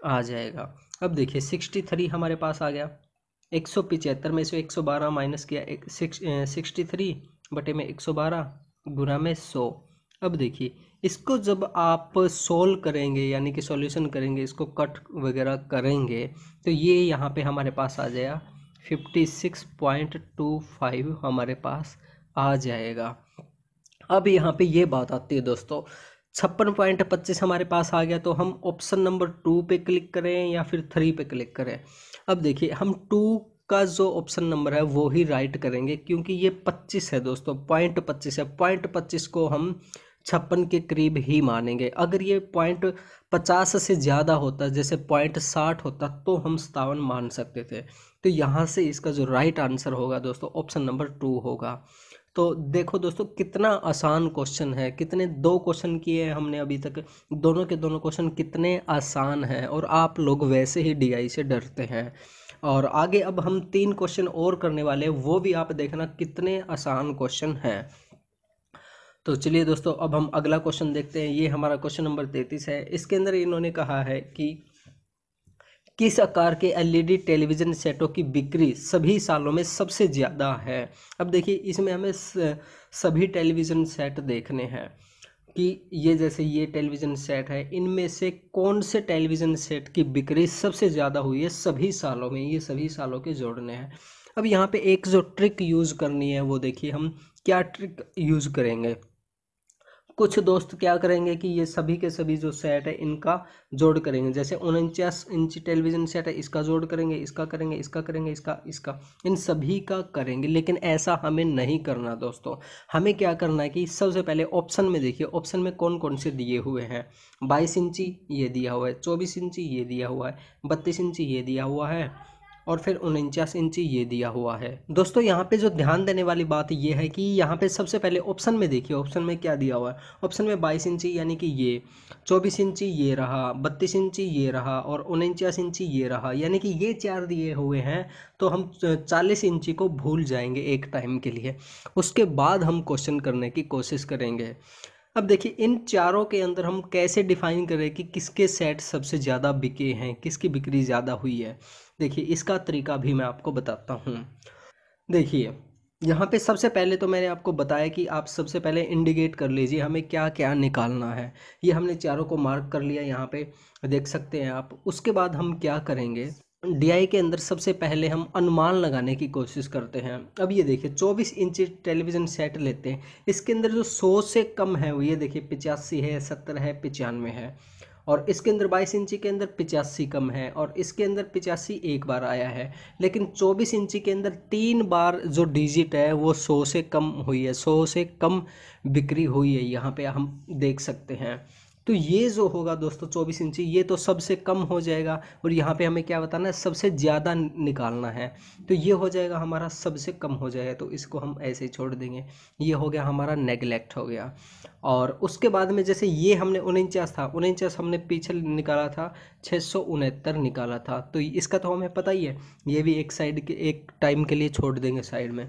Speaker 1: आ जाएगा। अब देखिए सिक्सटी थ्री हमारे पास आ गया। एक सौ पिचहत्तर में से एक सौ बारह माइनस किया सिक्सटी थ्री बटे में एक सौ बारह गुना में सौ। अब देखिए, इसको जब आप सोल्व करेंगे, यानी कि सॉल्यूशन करेंगे, इसको कट वगैरह करेंगे तो ये यहाँ पे हमारे पास आ जाएगा। Fifty six point two five हमारे पास आ जाएगा। अब यहाँ पे ये बात आती है दोस्तों छप्पन पॉइंट पच्चीस हमारे पास आ गया तो हम ऑप्शन नंबर टू पे क्लिक करें या फिर थ्री पे क्लिक करें। अब देखिए, हम टू का जो ऑप्शन नंबर है, वो ही राइट करेंगे, क्योंकि ये पच्चीस है दोस्तों, पॉइंट पच्चीस है। पॉइंट पच्चीस को हम छप्पन के करीब ही मानेंगे। अगर ये पॉइंट पचास से ज़्यादा होता, जैसे पॉइंट साठ होता तो हम सतावन मान सकते थे। तो यहाँ से इसका जो राइट आंसर होगा दोस्तों ऑप्शन नंबर टू होगा। तो देखो दोस्तों, कितना आसान क्वेश्चन है, कितने दो क्वेश्चन किए हैं हमने अभी तक। दोनों के दोनों क्वेश्चन कितने आसान हैं और आप लोग वैसे ही डीआई से डरते हैं। और आगे अब हम तीन क्वेश्चन और करने वाले हैं, वो भी आप देखना कितने आसान क्वेश्चन हैं। तो चलिए दोस्तों, अब हम अगला क्वेश्चन देखते हैं। ये हमारा क्वेश्चन नंबर तैतीस है। इसके अंदर इन्होंने कहा है कि किस आकार के एलईडी टेलीविज़न सेटों की बिक्री सभी सालों में सबसे ज़्यादा है? अब देखिए, इसमें हमें सभी टेलीविज़न सेट देखने हैं कि ये जैसे ये टेलीविज़न सेट है, इनमें से कौन से टेलीविज़न सेट की बिक्री सबसे ज़्यादा हुई है सभी सालों में? ये सभी सालों के जोड़ने हैं। अब यहाँ पे एक जो ट्रिक यूज़ करनी है, वो देखिए हम क्या ट्रिक यूज़ करेंगे। कुछ दोस्त क्या करेंगे कि ये सभी के सभी जो सेट है, इनका जोड़ करेंगे। जैसे उनचास इंच टेलीविज़न सेट है, इसका जोड़ करेंगे, इसका करेंगे इसका करेंगे, इसका इसका। इन सभी का करेंगे, लेकिन ऐसा हमें नहीं करना दोस्तों। हमें क्या करना है कि सबसे पहले ऑप्शन में देखिए, ऑप्शन में कौन कौन से दिए हुए हैं? बाईस इंची ये दिया हुआ है, चौबीस इंची ये दिया हुआ है, बत्तीस इंची ये दिया हुआ है और फिर उनचास इंची ये दिया हुआ है। दोस्तों, यहाँ पे जो ध्यान देने वाली बात ये है कि यहाँ पे सबसे पहले ऑप्शन में देखिए ऑप्शन में क्या दिया हुआ है? ऑप्शन में बाईस इंची यानी कि ये, चौबीस इंची ये रहा, बत्तीस इंची ये रहा और उनचास इंची ये रहा, यानी कि ये चार दिए हुए हैं तो हम चालीस इंची को भूल जाएँगे एक टाइम के लिए। उसके बाद हम क्वेश्चन करने की कोशिश करेंगे। अब देखिए, इन चारों के अंदर हम कैसे डिफाइन करें कि किसके सेट सबसे ज़्यादा बिके हैं, किसकी बिक्री ज़्यादा हुई है? देखिए, इसका तरीका भी मैं आपको बताता हूँ। देखिए, यहाँ पे सबसे पहले तो मैंने आपको बताया कि आप सबसे पहले इंडिकेट कर लीजिए हमें क्या क्या निकालना है। ये हमने चारों को मार्क कर लिया यहाँ पे, देख सकते हैं आप। उसके बाद हम क्या करेंगे? डीआई के अंदर सबसे पहले हम अनुमान लगाने की कोशिश करते हैं। अब ये देखिए 24 इंच टेलीविज़न सेट लेते हैं। इसके अंदर जो सौ से कम है, वो ये देखिए, पिचासी है, सत्तर है, पचानवे है। और इसके अंदर बाईस इंची के अंदर पिचासी कम है और इसके अंदर पिचासी एक बार आया है। लेकिन चौबीस इंची के अंदर तीन बार जो डिजिट है, वो सौ से कम हुई है, सौ से कम बिक्री हुई है। यहाँ पे हम देख सकते हैं। तो ये जो होगा दोस्तों चौबीस इंची, ये तो सबसे कम हो जाएगा और यहाँ पे हमें क्या बताना है, सबसे ज़्यादा निकालना है। तो ये हो जाएगा हमारा सबसे कम हो जाएगा तो इसको हम ऐसे ही छोड़ देंगे। ये हो गया हमारा नेगलेक्ट हो गया। और उसके बाद में जैसे ये हमने उनचास था, उनचास हमने पीछे निकाला था छः सौ उनहत्तर निकाला था। तो इसका तो हमें पता ही है, ये भी एक साइड के, एक टाइम के लिए छोड़ देंगे साइड में।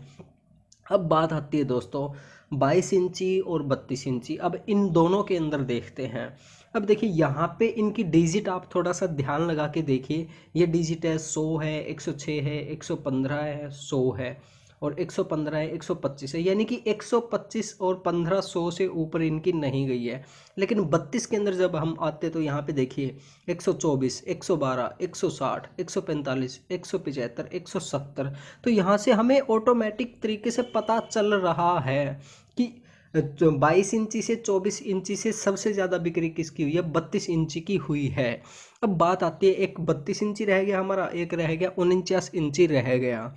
Speaker 1: अब बात आती है दोस्तों बाईस इंची और बत्तीस इंची। अब इन दोनों के अंदर देखते हैं। अब देखिए, यहाँ पे इनकी डिजिट आप थोड़ा सा ध्यान लगा के देखिए। ये डिजिट है, सौ है, एक सौ छः है, एक सौ पंद्रह है, सौ है। और 115 है 125 है। यानी कि 125 और 1500 से ऊपर इनकी नहीं गई है। लेकिन 32 के अंदर जब हम आते तो यहाँ पे देखिए 124, 112, 160, 145, 175, 170 तो यहाँ से हमें ऑटोमेटिक तरीके से पता चल रहा है कि बाईस इंची से चौबीस इंची से सबसे ज़्यादा बिक्री किसकी हुई है? बत्तीस इंची की हुई है। अब बात आती है एक बत्तीस इंची रह गया हमारा एक रह गया उनचास इंची रह गया।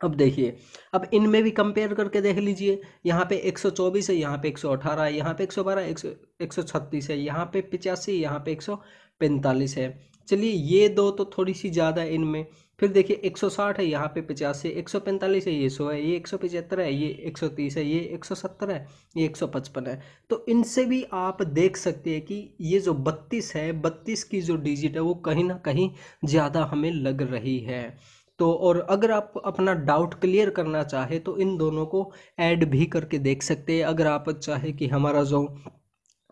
Speaker 1: अब देखिए अब इनमें भी कंपेयर करके देख लीजिए यहाँ पे 124 है यहाँ पे 118 है यहाँ पे 112 136 है यहाँ पे पिचासी यहाँ पे 145 है चलिए ये दो तो थोड़ी सी ज़्यादा है इनमें फिर देखिए 160 है यहाँ पे पचासी 145 है ये सौ है ये 175 है ये 130 है ये 170 है ये 155 है तो इनसे भी आप देख सकते हैं कि ये जो 32 है 32 की जो डिजिट है वो कहीं ना कहीं ज़्यादा हमें लग रही है तो और अगर आप अपना डाउट क्लियर करना चाहे तो इन दोनों को ऐड भी करके देख सकते हैं। अगर आप चाहे कि हमारा जो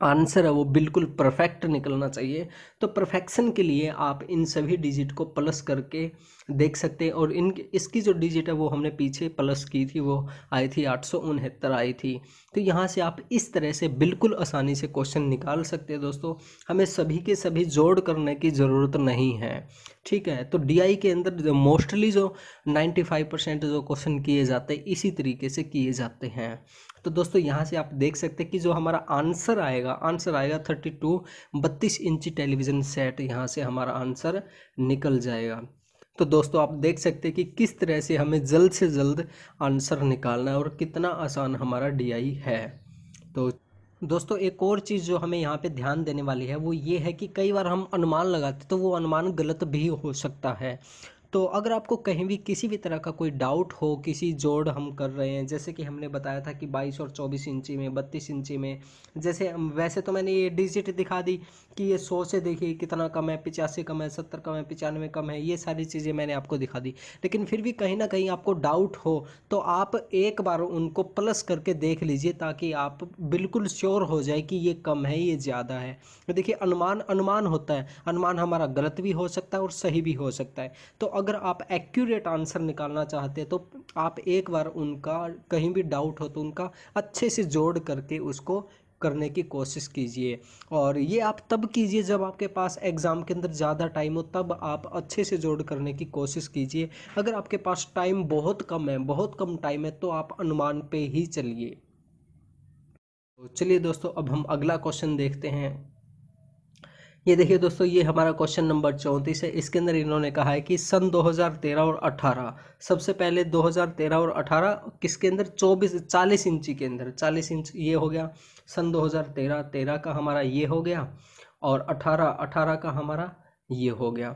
Speaker 1: आंसर है, वो बिल्कुल परफेक्ट निकलना चाहिए तो परफेक्शन के लिए आप इन सभी डिजिट को प्लस करके देख सकते हैं। और इन इसकी जो डिजिट है वो हमने पीछे प्लस की थी, वो आई थी आठ सौ उनहत्तर आई थी। तो यहाँ से आप इस तरह से बिल्कुल आसानी से क्वेश्चन निकाल सकते हैं दोस्तों। हमें सभी के सभी जोड़ करने की ज़रूरत नहीं है, ठीक है? तो डीआई के अंदर मोस्टली जो नाइन्टी फाइव परसेंट जो क्वेश्चन किए जाते हैं, इसी तरीके से किए जाते हैं। तो दोस्तों, यहाँ से आप देख सकते हैं कि जो हमारा आंसर आएगा आंसर आएगा थर्टी टू बत्तीस इंची टेलीविज़न सेट यहाँ से हमारा आंसर निकल जाएगा। तो दोस्तों, आप देख सकते हैं कि किस तरह से हमें जल्द से जल्द आंसर निकालना है और कितना आसान हमारा डीआई है। तो दोस्तों, एक और चीज़ जो हमें यहाँ पे ध्यान देने वाली है, वो ये है कि कई बार हम अनुमान लगाते तो वो अनुमान गलत भी हो सकता है। तो अगर आपको कहीं भी किसी भी तरह का कोई डाउट हो, किसी जोड़ हम कर रहे हैं, जैसे कि हमने बताया था कि 22 और 24 इंची में 32 इंची में, जैसे वैसे तो मैंने ये डिजिट दिखा दी कि ये सौ से देखिए कितना कम है, पिचासी कम है, सत्तर कम है, पचानवे कम है, ये सारी चीज़ें मैंने आपको दिखा दी। लेकिन फिर भी कहीं ना कहीं आपको डाउट हो तो आप एक बार उनको प्लस करके देख लीजिए ताकि आप बिल्कुल श्योर हो जाए कि ये कम है, ये ज़्यादा है। देखिए, अनुमान अनुमान होता है। अनुमान हमारा गलत भी हो सकता है और सही भी हो सकता है। तो अगर आप एक्यूरेट आंसर निकालना चाहते हैं तो आप एक बार उनका, कहीं भी डाउट हो तो उनका अच्छे से जोड़ करके उसको करने की कोशिश कीजिए। और ये आप तब कीजिए जब आपके पास एग्ज़ाम के अंदर ज़्यादा टाइम हो, तब आप अच्छे से जोड़ करने की कोशिश कीजिए। अगर आपके पास टाइम बहुत कम है, बहुत कम टाइम है तो आप अनुमान पे ही चलिए। तो चलिए दोस्तों, अब हम अगला क्वेश्चन देखते हैं। ये देखिए दोस्तों, ये हमारा क्वेश्चन नंबर चौंतीस है। इसके अंदर इन्होंने कहा है कि सन 2013 और 18 सबसे पहले 2013 और 18 किसके अंदर? 24 40 इंची के अंदर। 40 इंच ये हो गया। सन 2013 13 का हमारा ये हो गया और 18 18 का हमारा ये हो गया।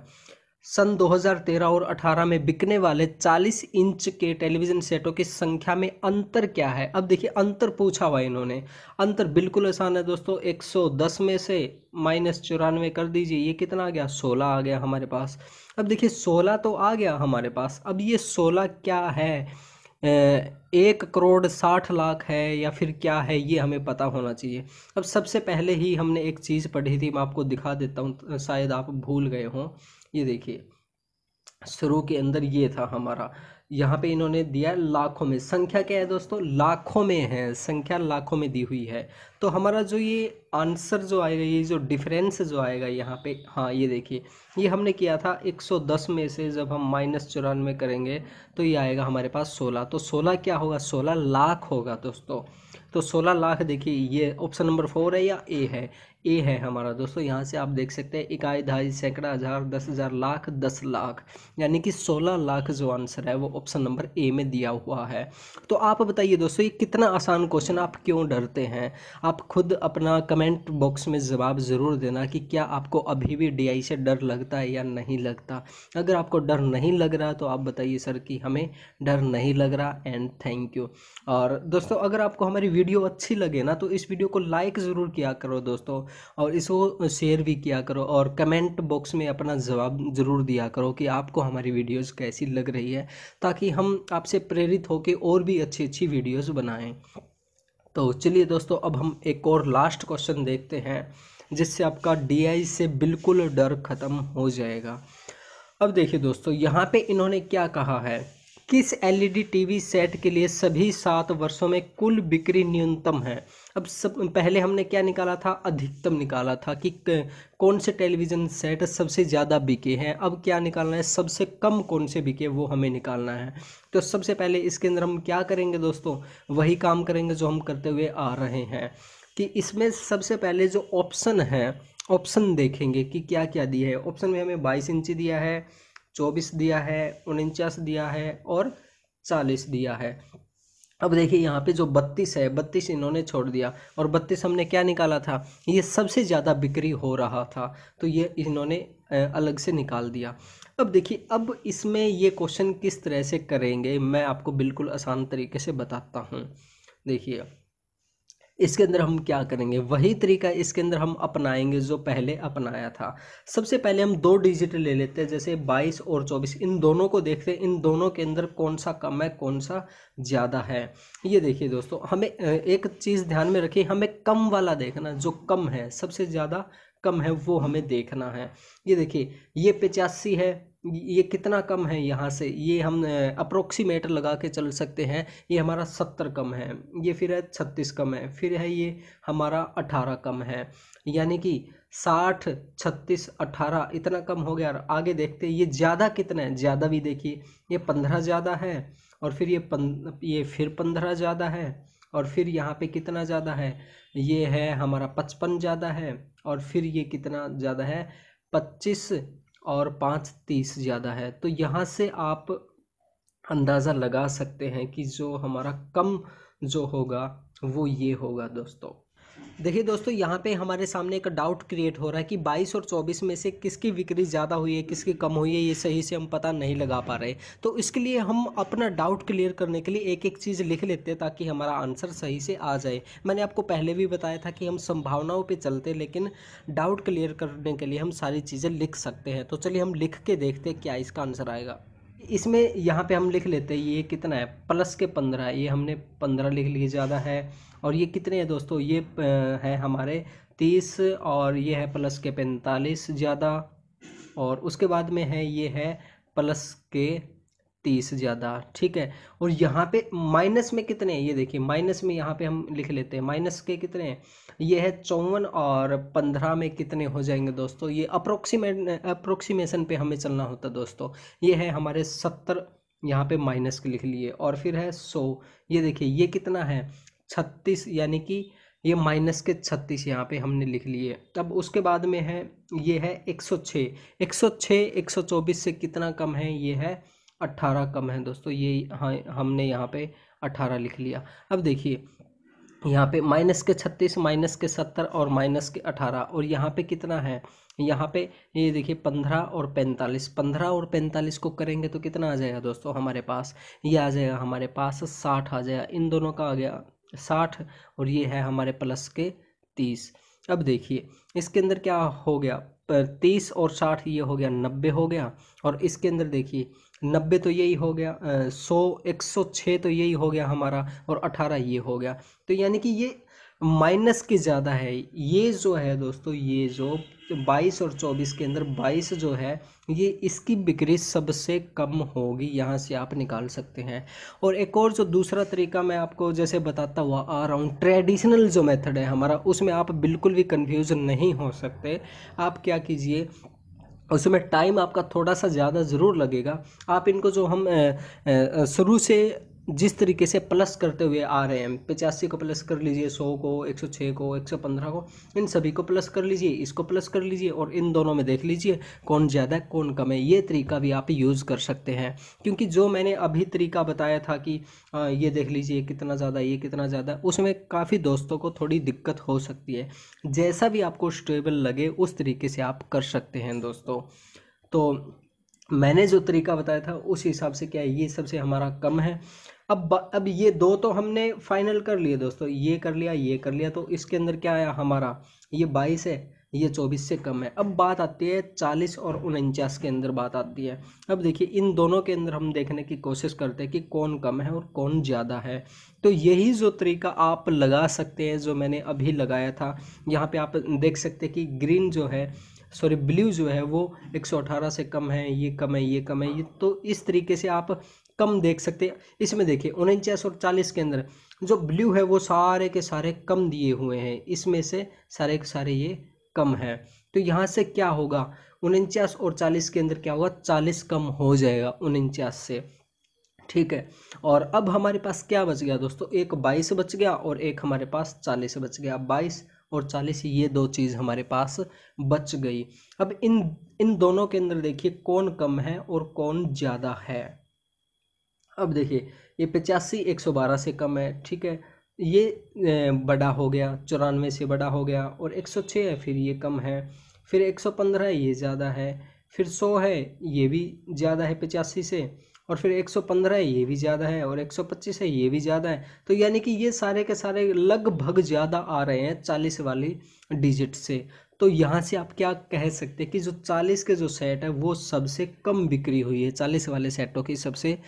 Speaker 1: सन 2013 और 18 में बिकने वाले 40 इंच के टेलीविज़न सेटों की संख्या में अंतर क्या है? अब देखिए, अंतर पूछा हुआ इन्होंने। अंतर बिल्कुल आसान है दोस्तों 110 में से माइनस चौरानवे कर दीजिए। ये कितना आ गया? 16 आ गया हमारे पास। अब देखिए 16 तो आ गया हमारे पास। अब ये 16 क्या है? एक करोड़ साठ लाख है या फिर क्या है? ये हमें पता होना चाहिए। अब सबसे पहले ही हमने एक चीज़ पढ़ी थी, मैं आपको दिखा देता हूँ, शायद आप भूल गए हों। ये देखिए, शुरू के अंदर ये था हमारा। यहाँ पे इन्होंने दिया लाखों में। संख्या क्या है दोस्तों? लाखों में है। संख्या लाखों में दी हुई है। तो हमारा जो ये आंसर जो आएगा, ये जो डिफरेंस जो आएगा यहाँ पे हाँ ये देखिए। ये हमने किया था 110 में से जब हम माइनस चौरानवे करेंगे तो ये आएगा हमारे पास 16 तो 16 क्या होगा? 16 लाख होगा दोस्तों। तो 16 लाख देखिए, ये ऑप्शन नंबर फोर है या ए है? ए है हमारा। दोस्तों, यहाँ से आप देख सकते हैं इकाई ढाई सैकड़ा हज़ार, दस हज़ार लाख, दस लाख, यानी कि सोलह लाख जो आंसर है वो ऑप्शन नंबर ए में दिया हुआ है। तो आप बताइए दोस्तों, ये कितना आसान क्वेश्चन, आप क्यों डरते हैं? आप खुद अपना कमेंट बॉक्स में जवाब ज़रूर देना कि क्या आपको अभी भी DI से डर लगता है या नहीं लगता। अगर आपको डर नहीं लग रहा तो आप बताइए सर कि हमें डर नहीं लग रहा एंड थैंक यू और दोस्तों, अगर आपको हमारी वीडियो अच्छी लगे ना तो इस वीडियो को लाइक ज़रूर किया करो दोस्तों। और इसको शेयर भी किया करो और कमेंट बॉक्स में अपना जवाब ज़रूर दिया करो कि आपको हमारी वीडियोस कैसी लग रही है, ताकि हम आपसे प्रेरित होकर और भी अच्छी अच्छी वीडियोस बनाएँ। तो चलिए दोस्तों, अब हम एक और लास्ट क्वेश्चन देखते हैं, जिससे आपका डीआई से बिल्कुल डर ख़त्म हो जाएगा। अब देखिए दोस्तों, यहाँ पे इन्होंने क्या कहा है? किस एलईडी टीवी सेट के लिए सभी सात वर्षों में कुल बिक्री न्यूनतम है? अब सब, पहले हमने क्या निकाला था? अधिकतम निकाला था कि कौन से टेलीविज़न सेट सबसे ज़्यादा बिके हैं? अब क्या निकालना है? सबसे कम कौन से बिके, वो हमें निकालना है। तो सबसे पहले इसके अंदर हम क्या करेंगे दोस्तों? वही काम करेंगे जो हम करते हुए आ रहे हैं कि इसमें सबसे पहले जो ऑप्शन है, ऑप्शन देखेंगे कि क्या क्या दिया है। ऑप्शन में हमें बाईस इंची दिया है चौबीस दिया है, उनचास दिया है और चालीस दिया है। अब देखिए यहाँ पे जो बत्तीस है, बत्तीस इन्होंने छोड़ दिया और बत्तीस हमने क्या निकाला था? ये सबसे ज़्यादा बिक्री हो रहा था तो ये इन्होंने अलग से निकाल दिया। अब देखिए, अब इसमें ये क्वेश्चन किस तरह से करेंगे, मैं आपको बिल्कुल आसान तरीके से बताता हूँ। देखिए इसके अंदर हम क्या करेंगे? वही तरीका इसके अंदर हम अपनाएँगे जो पहले अपनाया था। सबसे पहले हम दो डिजिट ले लेते हैं, जैसे 22 और 24 इन दोनों को देखते हैं, इन दोनों के अंदर कौन सा कम है कौन सा ज़्यादा है। ये देखिए दोस्तों, हमें एक चीज़ ध्यान में रखिए, हमें कम वाला देखना, जो कम है, सबसे ज़्यादा कम है, वो हमें देखना है। ये देखिए, ये पचासी है ये कितना कम है यहाँ से? ये हम अप्रोक्सीमेट लगा के चल सकते हैं। ये हमारा सत्तर कम है। ये फिर है छत्तीस कम है। फिर है ये हमारा अठारह कम है। यानी कि साठ, छत्तीस, अठारह इतना कम हो गया। और आगे देखते ये ज़्यादा कितना है? ज़्यादा भी देखिए, ये पंद्रह ज़्यादा है। और फिर ये पन, ये फिर पंद्रह ज़्यादा है। और फिर यहाँ पे कितना ज़्यादा है? ये है हमारा पचपन ज़्यादा है। और फिर ये कितना ज़्यादा है? पच्चीस और पाँच तीस ज़्यादा है। तो यहाँ से आप अंदाज़ा लगा सकते हैं कि जो हमारा कम जो होगा, वो ये होगा दोस्तों। देखिए दोस्तों, यहाँ पे हमारे सामने एक डाउट क्रिएट हो रहा है कि 22 और 24 में से किसकी बिक्री ज़्यादा हुई है, किसकी कम हुई है, ये सही से हम पता नहीं लगा पा रहे तो इसके लिए हम अपना डाउट क्लियर करने के लिए एक एक चीज़ लिख लेते हैं ताकि हमारा आंसर सही से आ जाए। मैंने आपको पहले भी बताया था कि हम संभावनाओं पर चलते लेकिन डाउट क्लियर करने के लिए हम सारी चीज़ें लिख सकते हैं। तो चलिए हम लिख के देखते हैं क्या इसका आंसर आएगा। इसमें यहाँ पे हम लिख लेते हैं, ये कितना है? प्लस के पंद्रह, ये हमने पंद्रह लिख लिए, ज़्यादा है। और ये कितने हैं दोस्तों? ये है हमारे तीस और ये है प्लस के पैंतालीस ज़्यादा और उसके बाद में है, ये है प्लस के तीस ज़्यादा, ठीक है? और यहाँ पे माइनस में कितने हैं? ये देखिए, माइनस में यहाँ पे हम लिख लेते हैं, माइनस के कितने हैं? ये है चौवन और पंद्रह में कितने हो जाएँगे दोस्तों? ये अप्रोक्सीमेट, अप्रोक्सीमेशन पे हमें चलना होता दोस्तों। ये है हमारे सत्तर, यहाँ पे माइनस के लिख लिए और फिर है सौ। ये देखिए, ये कितना है? छत्तीस यानी कि ये माइनस के छत्तीस यहाँ पे हमने लिख लिए। तब उसके बाद में है, ये है एक सौ छः एक सौ छः एक सौ चौबीस से कितना कम है? ये है अट्ठारह कम है दोस्तों। ये हाँ हमने यहाँ पे अट्ठारह लिख लिया। अब देखिए, यहाँ पे माइनस के छत्तीस, माइनस के सत्तर और माइनस के अठारह। और यहाँ पे कितना है? यहाँ पे ये देखिए पंद्रह और पैंतालीस। पंद्रह और पैंतालीस को करेंगे तो कितना आ जाएगा दोस्तों? हमारे पास, ये आ जाएगा हमारे पास साठ आ जाएगा। इन दोनों का आ गया साठ और ये है हमारे प्लस के तीस। अब देखिए, इसके अंदर क्या हो गया? तीस और साठ ये हो गया, नब्बे हो गया। और इसके अंदर देखिए, नब्बे तो यही हो गया सौ, एक सौ छः तो यही हो गया हमारा और अठारह ये हो गया। तो यानी कि ये माइनस की ज़्यादा है। ये जो है दोस्तों, ये जो बाईस और चौबीस के अंदर बाईस जो है, ये इसकी बिक्री सबसे कम होगी। यहाँ से आप निकाल सकते हैं। और एक और जो दूसरा तरीका मैं आपको जैसे बताता हुआ आ रहा हूँ, ट्रेडिशनल जो मेथड है हमारा, उसमें आप बिल्कुल भी कन्फ्यूज़न नहीं हो सकते। आप क्या कीजिए, उसमें टाइम आपका थोड़ा सा ज़्यादा ज़रूर लगेगा। आप इनको जो हम शुरू से जिस तरीके से प्लस करते हुए आ रहे हैं पचासी को प्लस कर लीजिए सौ को एक सौ छः को एक सौ पंद्रह को इन सभी को प्लस कर लीजिए इसको प्लस कर लीजिए और इन दोनों में देख लीजिए कौन ज़्यादा है कौन कम है। ये तरीका भी आप यूज़ कर सकते हैं। क्योंकि जो मैंने अभी तरीका बताया था कि आ, ये देख लीजिए कितना ज़्यादा ये कितना ज़्यादा उसमें काफ़ी दोस्तों को थोड़ी दिक्कत हो सकती है। जैसा भी आपको स्टेबल लगे उस तरीके से आप कर सकते हैं दोस्तों। तो मैंने जो तरीका बताया था उस हिसाब से क्या है ये सबसे हमारा कम है। अब अब ये दो तो हमने फाइनल कर लिए दोस्तों, ये कर लिया, ये कर लिया तो इसके अंदर क्या आया हमारा? ये बाईस है, ये चौबीस से कम है। अब बात आती है चालीस और उनचास के अंदर बात आती है। अब देखिए, इन दोनों के अंदर हम देखने की कोशिश करते हैं कि कौन कम है और कौन ज़्यादा है। तो यही जो तरीका आप लगा सकते हैं, जो मैंने अभी लगाया था, यहाँ पे आप देख सकते हैं कि ग्रीन जो है सॉरी ब्लू जो है, वो 118 से कम है, ये कम है, ये कम है, ये तो इस तरीके से आप कम देख सकते हैं। इसमें देखिए, उनचास और चालीस के अंदर जो ब्लू है, वो सारे के सारे कम दिए हुए हैं। इसमें से सारे के सारे ये कम है। तो यहाँ से क्या होगा? उनचास और चालीस के अंदर क्या होगा? चालीस कम हो जाएगा उनचास से। ठीक है? और अब हमारे पास क्या बच गया दोस्तों? एक बाईस बच गया और एक हमारे पास चालीस बच गया। बाईस और चालीस, ये दो चीज़ हमारे पास बच गई। अब इन इन दोनों के अंदर देखिए कौन कम है और कौन ज़्यादा है। अब देखिए, ये पचासी एक सौ बारह से कम है, ठीक है? ये बड़ा हो गया, चौरानवे से बड़ा हो गया और एक सौ छः है, फिर ये कम है, फिर एक सौ पंद्रह ये ज़्यादा है, फिर सौ है, ये भी ज़्यादा है पचासी से, और फिर 115 है, ये भी ज़्यादा है, और 125 है, ये भी ज़्यादा है। तो यानी कि ये सारे के सारे लगभग ज़्यादा आ रहे हैं 40 वाली डिजिट से। तो यहाँ से आप क्या कह सकते हैं कि जो 40 के जो सेट है, वो सबसे कम बिक्री हुई है 40 वाले सेटों की सबसे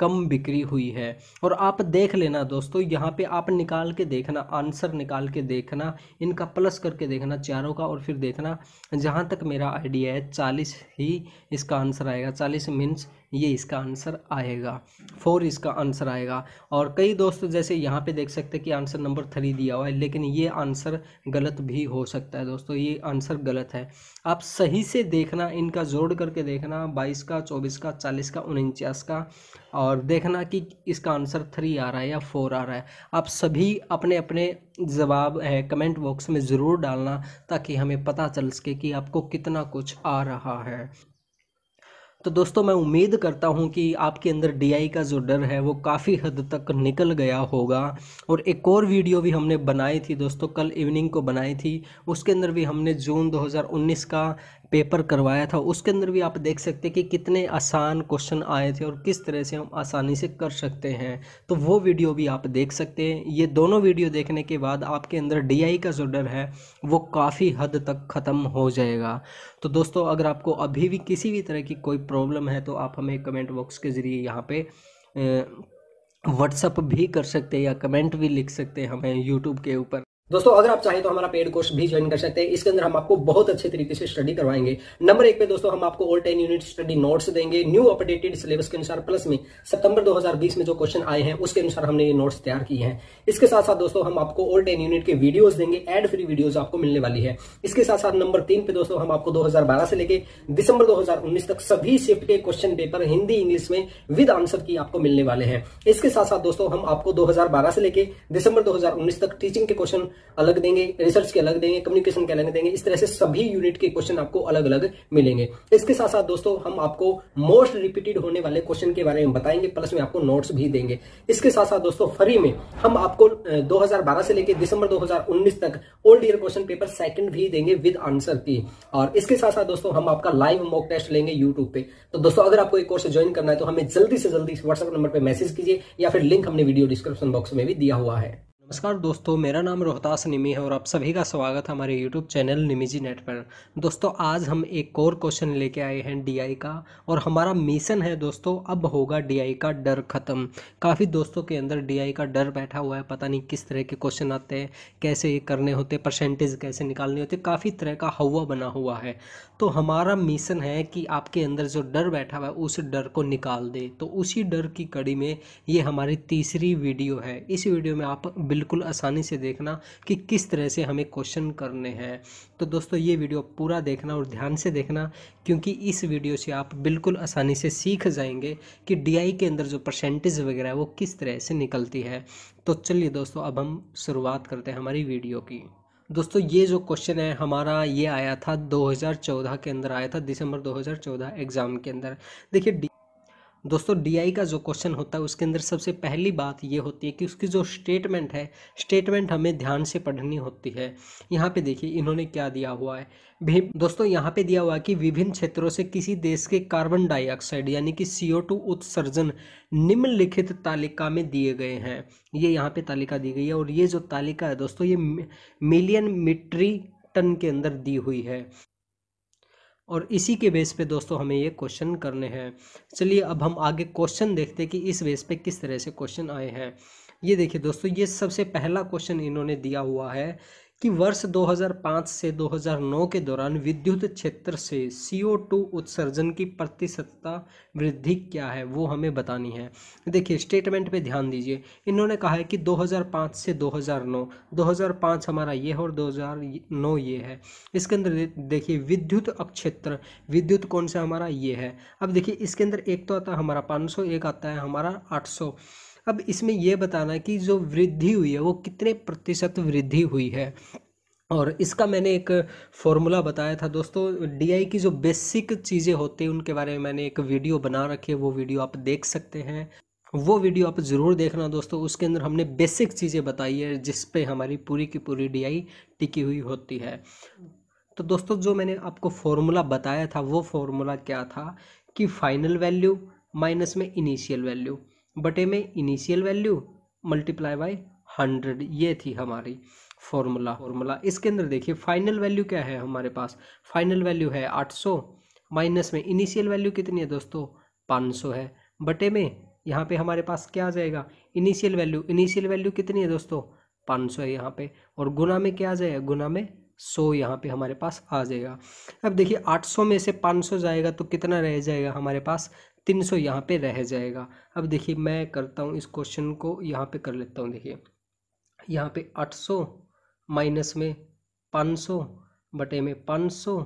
Speaker 1: कम बिक्री हुई है। और आप देख लेना दोस्तों, यहाँ पे आप निकाल के देखना, आंसर निकाल के देखना, इनका प्लस करके देखना चारों का और फिर देखना, जहाँ तक मेरा आइडिया है, चालीस ही इसका आंसर आएगा। चालीस मीन्स ये इसका आंसर आएगा फोर इसका आंसर आएगा। और कई दोस्त जैसे यहाँ पे देख सकते हैं कि आंसर नंबर थ्री दिया हुआ है, लेकिन ये आंसर गलत भी हो सकता है दोस्तों, ये आंसर गलत है। आप सही से देखना, इनका जोड़ करके देखना, बाईस का, चौबीस का, चालीस का, उनचास का, और देखना कि इसका आंसर थ्री आ रहा है या फोर आ रहा है। आप सभी अपने अपने जवाब है कमेंट बॉक्स में ज़रूर डालना, ताकि हमें पता चल सके कि आपको कितना कुछ आ रहा है। तो दोस्तों, मैं उम्मीद करता हूँ कि आपके अंदर डीआई का जो डर है, वो काफ़ी हद तक निकल गया होगा। और एक और वीडियो भी हमने बनाई थी दोस्तों, कल इवनिंग को बनाई थी। उसके अंदर भी हमने जून 2019 का पेपर करवाया था, उसके अंदर भी आप देख सकते हैं कि कितने आसान क्वेश्चन आए थे और किस तरह से हम आसानी से कर सकते हैं। तो वो वीडियो भी आप देख सकते हैं। ये दोनों वीडियो देखने के बाद आपके अंदर डीआई का जो डर है, वो काफ़ी हद तक ख़त्म हो जाएगा। तो दोस्तों, अगर आपको अभी भी किसी भी तरह की कोई प्रॉब्लम है तो आप हमें कमेंट बॉक्स के ज़रिए यहाँ पर व्हाट्सअप भी कर सकते हैं या कमेंट भी लिख सकते हैं हमें यूट्यूब के ऊपर।
Speaker 2: दोस्तों, अगर आप चाहें तो हमारा पेड कोर्स भी ज्वाइन कर सकते हैं। इसके अंदर हम आपको बहुत अच्छे तरीके से स्टडी करवाएँगे। नंबर एक पे दोस्तों, हम आपको all ten unit study notes देंगे। न्यू अपडेटेड सिलेबस के अनुसार प्लस में सितंबर 2020 में जो क्वेश्चन आए हैं, उसके अनुसार हमने ये नोट्स तैयार किए हैं। इसके साथ साथ दोस्तों, हम आपको ऑल टेन यूनिट के वीडियोज़ देंगे। एड फ्री वीडियोज़ आपको मिलने वाली है। इसके साथ साथ नंबर तीन पे दोस्तों, हम आपको दो हज़ार बारह से लेकर दिसंबर दो हज़ार उन्नीस तक सभी शिफ्ट के क्वेश्चन पेपर हिंदी इंग्लिश में विद आंसर की आपको मिलने वाले हैं। इसके साथ साथ दोस्तों, हम आपको दो हज़ार बारह से लेकर दिसंबर दो हज़ार उन्नीस तक टीचिंग के क्वेश्चन अलग देंगे रिसर्च के अलग देंगे कम्युनिकेशन के अलग देंगे, इस तरह से सभी यूनिट के क्वेश्चन आपको अलग अलग मिलेंगे। इसके साथ साथ दोस्तों, हम आपको मोस्ट रिपीटेड होने वाले क्वेश्चन के बारे में बताएँगे प्लस में आपको नोट्स भी देंगे। इसके साथ साथ दोस्तों फ्री में हम आपको 2012 से लेकर दिसंबर 2019 तक old year question paper second भी देंगे विद आंसर की। और इसके साथ साथ दोस्तों, हम आपका लाइव मॉक टेस्ट लेंगे यूट्यूब पे। तो दोस्तों, अगर आपको एक कोर्स ज्वाइन करना है तो हमें जल्दी से जल्दी व्हाट्सएप नंबर पर मैसेज कीजिए, या फिर लिंक हमने वीडियो डिस्क्रिप्शन बॉक्स में भी दिया हुआ है।
Speaker 1: नमस्कार दोस्तों, मेरा नाम रोहतास निमी है और आप सभी का स्वागत है हमारे यूट्यूब चैनल निमीजी नेट पर। दोस्तों, आज हम एक और क्वेश्चन लेके आए हैं डीआई का और हमारा मिशन है दोस्तों, अब होगा डीआई का डर ख़त्म। काफ़ी दोस्तों के अंदर डीआई का डर बैठा हुआ है, पता नहीं किस तरह के क्वेश्चन आते हैं, कैसे ये करने होते परसेंटेज कैसे निकालने होते काफ़ी तरह का हवा बना हुआ है। तो हमारा मिशन है कि आपके अंदर जो डर बैठा हुआ है, उस डर को निकाल दे। तो उसी डर की कड़ी में ये हमारी तीसरी वीडियो है। इस वीडियो में आप बिल्कुल आसानी से देखना कि किस तरह से हमें क्वेश्चन करने हैं। तो दोस्तों, ये वीडियो पूरा देखना और ध्यान से देखना, क्योंकि इस वीडियो से आप बिल्कुल आसानी से सीख जाएँगे कि डीआई के अंदर जो परसेंटेज वगैरह है, वो किस तरह से निकलती है। तो चलिए दोस्तों, अब हम शुरुआत करते हैं हमारी वीडियो की। दोस्तों, ये जो क्वेश्चन है, हमारा ये आया था 2014 के अंदर, आया था दिसंबर 2014 एग्ज़ाम के अंदर। देखिए दोस्तों डीआई का जो क्वेश्चन होता है, उसके अंदर सबसे पहली बात ये होती है कि उसकी जो स्टेटमेंट है स्टेटमेंट हमें ध्यान से पढ़नी होती है। यहाँ पे देखिए, इन्होंने क्या दिया हुआ है? भी, दोस्तों, यहाँ पे दिया हुआ है कि विभिन्न क्षेत्रों से किसी देश के कार्बन डाइऑक्साइड यानी कि टू उत्सर्जन निम्नलिखित तालिका में दिए गए हैं। ये यहाँ पे तालिका दी गई है और ये जो तालिका है, दोस्तों, ये मिलियन मीट्री टन के अंदर दी हुई है। और इसी के बेस पे दोस्तों हमें ये क्वेश्चन करने हैं। चलिए अब हम आगे क्वेश्चन देखते हैं कि इस बेस पे किस तरह से क्वेश्चन आए हैं। ये देखिए दोस्तों, ये सबसे पहला क्वेश्चन इन्होंने दिया हुआ है कि वर्ष 2005 से 2009 के दौरान विद्युत क्षेत्र से CO2 उत्सर्जन की प्रतिशतता वृद्धि क्या है, वो हमें बतानी है। देखिए स्टेटमेंट पे ध्यान दीजिए। इन्होंने कहा है कि 2005 से 2009 2005 हमारा ये है और 2009 ये है। इसके अंदर देखिए, विद्युत अक्षेत्र, विद्युत कौन सा हमारा ये है। अब देखिए, इसके अंदर एक तो आता है, हमारा 500 एक आता है, हमारा 800 अब इसमें यह बताना कि जो वृद्धि हुई है, वो कितने प्रतिशत वृद्धि हुई है? और इसका मैंने एक फॉर्मूला बताया था दोस्तों डीआई की जो बेसिक चीज़ें होती हैं, उनके बारे में मैंने एक वीडियो बना रखी है, वो वीडियो आप देख सकते हैं। वो वीडियो आप ज़रूर देखना दोस्तों, उसके अंदर हमने बेसिक चीज़ें बताई है, जिस पे हमारी पूरी की पूरी डीआई टिकी हुई होती है। तो दोस्तों, जो मैंने आपको फॉर्मूला बताया था, वो फॉर्मूला क्या था कि फाइनल वैल्यू माइनस में इनिशियल वैल्यू बटे में initial value multiply by hundred ये थी हमारी फॉर्मूला फॉर्मूला इसके अंदर देखिए फाइनल वैल्यू क्या है हमारे पास? फाइनल वैल्यू है 800 माइनस में इनिशियल वैल्यू कितनी है दोस्तों? 500 है। बटे में यहाँ पे हमारे पास क्या आ जाएगा? इनिशियल वैल्यू इनिशियल वैल्यू कितनी है दोस्तों? 500 है यहाँ पे। और गुना में क्या आ जाएगा? गुना में सौ यहाँ पे हमारे पास आ जाएगा। अब देखिए 800 में से 500 जाएगा तो कितना रह जाएगा हमारे पास? तीन सौ यहाँ पर रह जाएगा। अब देखिए, मैं करता हूँ इस क्वेश्चन को यहाँ पे कर लेता हूँ, देखिए। यहाँ पे आठ सौ माइनस में पाँच सौ बटे में पाँच सौ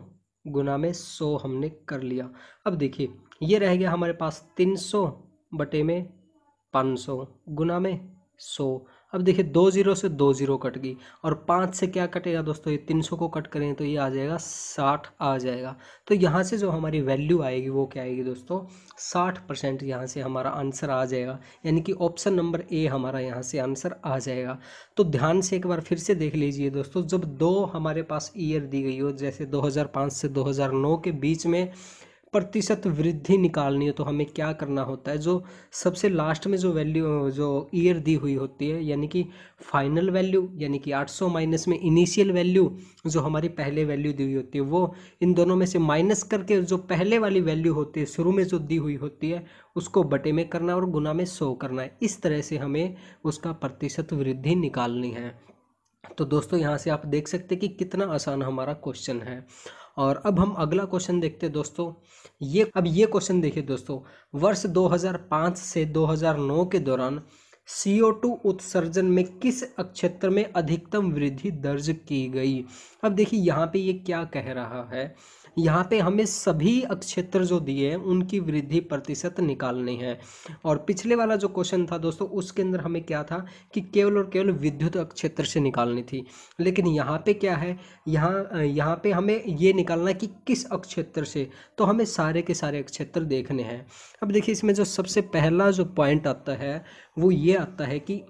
Speaker 1: गुना में सौ हमने कर लिया। अब देखिए, ये रह गया हमारे पास तीन सौ बटे में पाँच सौ गुना में सौ। अब देखिए दो ज़ीरो से दो ज़ीरो कट गई और पाँच से क्या कटेगा दोस्तों? ये तीन सौ को कट करें तो ये आ जाएगा साठ, आ जाएगा। तो यहाँ से जो हमारी वैल्यू आएगी वो क्या आएगी दोस्तों? साठ परसेंट यहाँ से हमारा आंसर आ जाएगा। यानी कि ऑप्शन नंबर ए हमारा यहाँ से आंसर आ जाएगा। तो ध्यान से एक बार फिर से देख लीजिए दोस्तों, जब दो हमारे पास ईयर दी गई हो, जैसे 2005 से 2009 के बीच में प्रतिशत वृद्धि निकालनी है तो हमें क्या करना होता है? जो सबसे लास्ट में जो वैल्यू जो ईयर दी हुई होती है, यानी कि फाइनल वैल्यू यानी कि 800 माइनस में इनिशियल वैल्यू जो हमारी पहले वैल्यू दी हुई होती है, वो इन दोनों में से माइनस करके जो पहले वाली वैल्यू होती है, शुरू में जो दी हुई होती है, उसको बटे में करना और गुना में सौ करना है। इस तरह से हमें उसका प्रतिशत वृद्धि निकालनी है। तो दोस्तों, यहाँ से आप देख सकते हैं कि कितना आसान हमारा क्वेश्चन है। और अब हम अगला क्वेश्चन देखते हैं दोस्तों। ये, अब ये क्वेश्चन देखिए दोस्तों। वर्ष 2005 से 2009 के दौरान CO2 उत्सर्जन में किस क्षेत्र में अधिकतम वृद्धि दर्ज की गई? अब देखिए, यहाँ पे ये क्या कह रहा है। यहाँ पे हमें सभी क्षेत्र जो दिए हैं, उनकी वृद्धि प्रतिशत निकालनी है। और पिछले वाला जो क्वेश्चन था दोस्तों, उसके अंदर हमें क्या था कि केवल और केवल विद्युत क्षेत्र से निकालनी थी। लेकिन यहाँ पे क्या है? यहाँ यहाँ पे हमें ये निकालना कि किस क्षेत्र से? तो हमें सारे के सारे क्षेत्र देखने हैं। अब देखिए, इसमें जो सबसे पहला जो पॉइंट आता है, वो ये आता है कि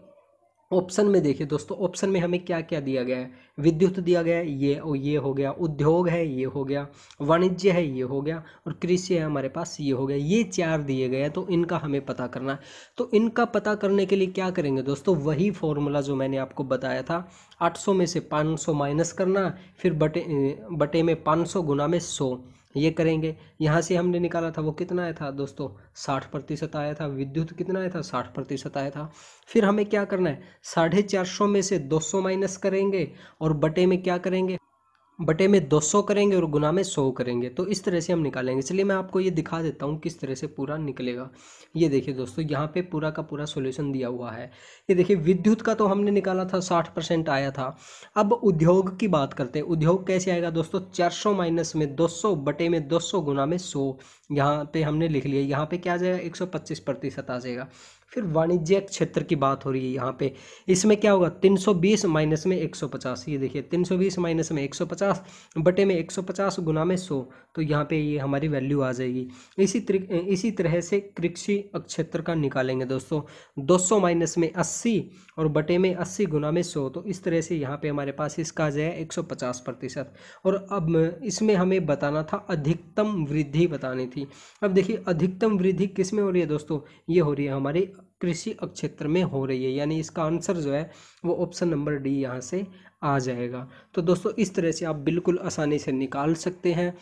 Speaker 1: ऑप्शन में देखिए दोस्तों, ऑप्शन में हमें क्या क्या दिया गया है? विद्युत दिया गया है ये और ये हो गया, उद्योग है, ये हो गया, वाणिज्य है, ये हो गया और कृषि है हमारे पास, ये हो गया। ये चार दिए गए हैं तो इनका हमें पता करना है। तो इनका पता करने के लिए क्या करेंगे दोस्तों? वही फॉर्मूला जो मैंने आपको बताया था 800 में से 500 माइनस करना, फिर बटे बटे में 500 गुना में 100 ये करेंगे। यहाँ से हमने निकाला था वो कितना आया था दोस्तों? साठ प्रतिशत आया था, विद्युत कितना आया था? साठ प्रतिशत आया था। फिर हमें क्या करना है? साढ़े चार सौ में से दो सौ माइनस करेंगे और बटे में क्या करेंगे? बटे में 200 करेंगे और गुना में 100 करेंगे। तो इस तरह से हम निकालेंगे। चलिए मैं आपको ये दिखा देता हूँ किस तरह से पूरा निकलेगा। ये देखिए दोस्तों, यहाँ पे पूरा का पूरा सॉल्यूशन दिया हुआ है। ये देखिए, विद्युत का तो हमने निकाला था 60 परसेंट आया था। अब उद्योग की बात करते हैं। उद्योग कैसे आएगा दोस्तों? चार सौ माइनस में दो सौ बटे में दो गुना में सौ। यहाँ पे हमने लिख लिया। यहाँ पे क्या आ जाएगा? एक आ जाएगा। फिर वाणिज्यिक क्षेत्र की बात हो रही है यहाँ पे। इसमें क्या होगा? 320 माइनस में 150 ये देखिए 320 माइनस में 150 बटे में 150 गुना में 100 तो यहाँ पे ये हमारी वैल्यू आ जाएगी। इसी इसी तरह से कृषि क्षेत्र का निकालेंगे दोस्तों। 200 माइनस में 80 और बटे में 80 गुना में 100 तो इस तरह से यहाँ पे हमारे पास इसका आ जाएगा एक सौ पचास प्रतिशत। और अब इसमें हमें बताना था अधिकतम वृद्धि बतानी थी। अब देखिए, अधिकतम वृद्धि किसमें हो रही है दोस्तों? ये हो रही है हमारे कृषि क्षेत्र में हो रही है, यानी इसका आंसर जो है वो ऑप्शन नंबर डी यहाँ से आ जाएगा। तो दोस्तों, इस तरह से आप बिल्कुल आसानी से निकाल सकते हैं।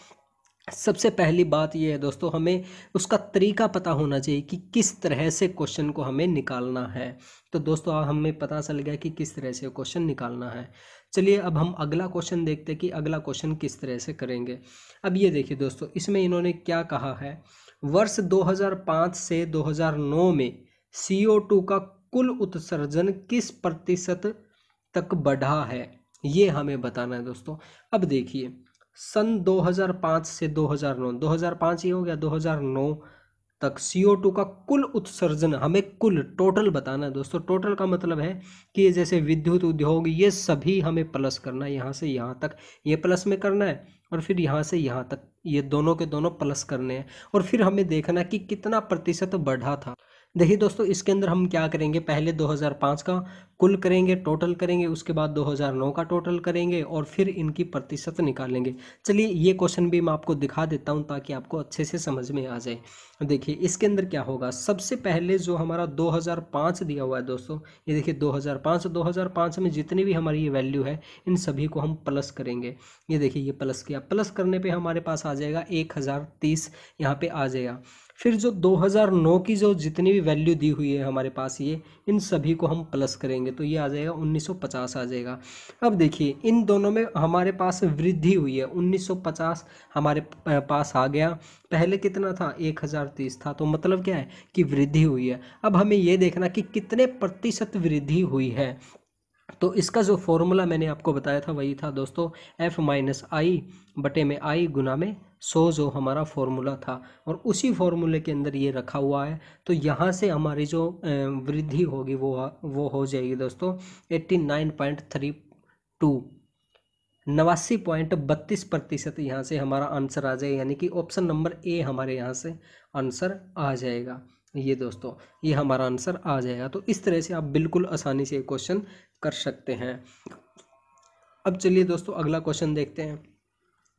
Speaker 1: सबसे पहली बात यह है दोस्तों, हमें उसका तरीका पता होना चाहिए कि किस तरह से क्वेश्चन को हमें निकालना है। तो दोस्तों हमें पता चल गया कि किस तरह से क्वेश्चन निकालना है। चलिए, अब हम अगला क्वेश्चन देखते हैं कि अगला क्वेश्चन किस तरह से करेंगे। अब ये देखिए दोस्तों, इसमें इन्होंने क्या कहा है? वर्ष 2005 से 2009 में CO2 का कुल उत्सर्जन किस प्रतिशत तक बढ़ा है? ये हमें बताना है दोस्तों। अब देखिए सन 2005 से 2009 2005 ये हो गया 2009 तक CO2 का कुल उत्सर्जन, हमें कुल टोटल बताना है दोस्तों। टोटल का मतलब है कि जैसे विद्युत उद्योग, ये सभी हमें प्लस करना है, यहाँ से यहाँ तक। ये प्लस में करना है और फिर यहाँ से यहाँ तक। ये दोनों के दोनों प्लस करने हैं। और फिर हमें देखना कि कितना प्रतिशत बढ़ा था। देखिए दोस्तों, इसके अंदर हम क्या करेंगे? पहले 2005 का कुल करेंगे टोटल करेंगे, उसके बाद 2009 का टोटल करेंगे और फिर इनकी प्रतिशत निकालेंगे। चलिए, ये क्वेश्चन भी मैं आपको दिखा देता हूँ ताकि आपको अच्छे से समझ में आ जाए। देखिए, इसके अंदर क्या होगा? सबसे पहले जो हमारा 2005 दिया हुआ है दोस्तों, ये देखिए 2005 2005 में जितनी भी हमारी ये वैल्यू है, इन सभी को हम प्लस करेंगे। ये देखिए, ये प्लस किया। प्लस करने पर हमारे पास आ जाएगा एक हज़ार तीस, यहाँ पे आ जाएगा। फिर जो 2009 की जो जितनी भी वैल्यू दी हुई है हमारे पास ये, इन सभी को हम प्लस करेंगे तो ये आ जाएगा 1950 आ जाएगा। अब देखिए, इन दोनों में हमारे पास वृद्धि हुई है। 1950 हमारे पास आ गया। पहले कितना था? 1030 था। तो मतलब क्या है कि वृद्धि हुई है। अब हमें ये देखना कि कितने प्रतिशत वृद्धि हुई है। तो इसका जो फॉर्मूला मैंने आपको बताया था, वही था दोस्तों एफ़ माइनस आई बटे में आई गुना में सौ जो हमारा फॉर्मूला था और उसी फॉर्मूले के अंदर ये रखा हुआ है। तो यहाँ से हमारी जो वृद्धि होगी वो वो हो जाएगी दोस्तों, eighty nine point three two. नवासी पॉइंट बत्तीस प्रतिशत यहाँ से हमारा आंसर आ जाएगा, यानी कि ऑप्शन नंबर ए हमारे यहाँ से आंसर आ जाएगा। ये दोस्तों, ये हमारा आंसर आ जाएगा। तो इस तरह से आप बिल्कुल आसानी से क्वेश्चन कर सकते हैं। अब चलिए दोस्तों, अगला क्वेश्चन देखते हैं।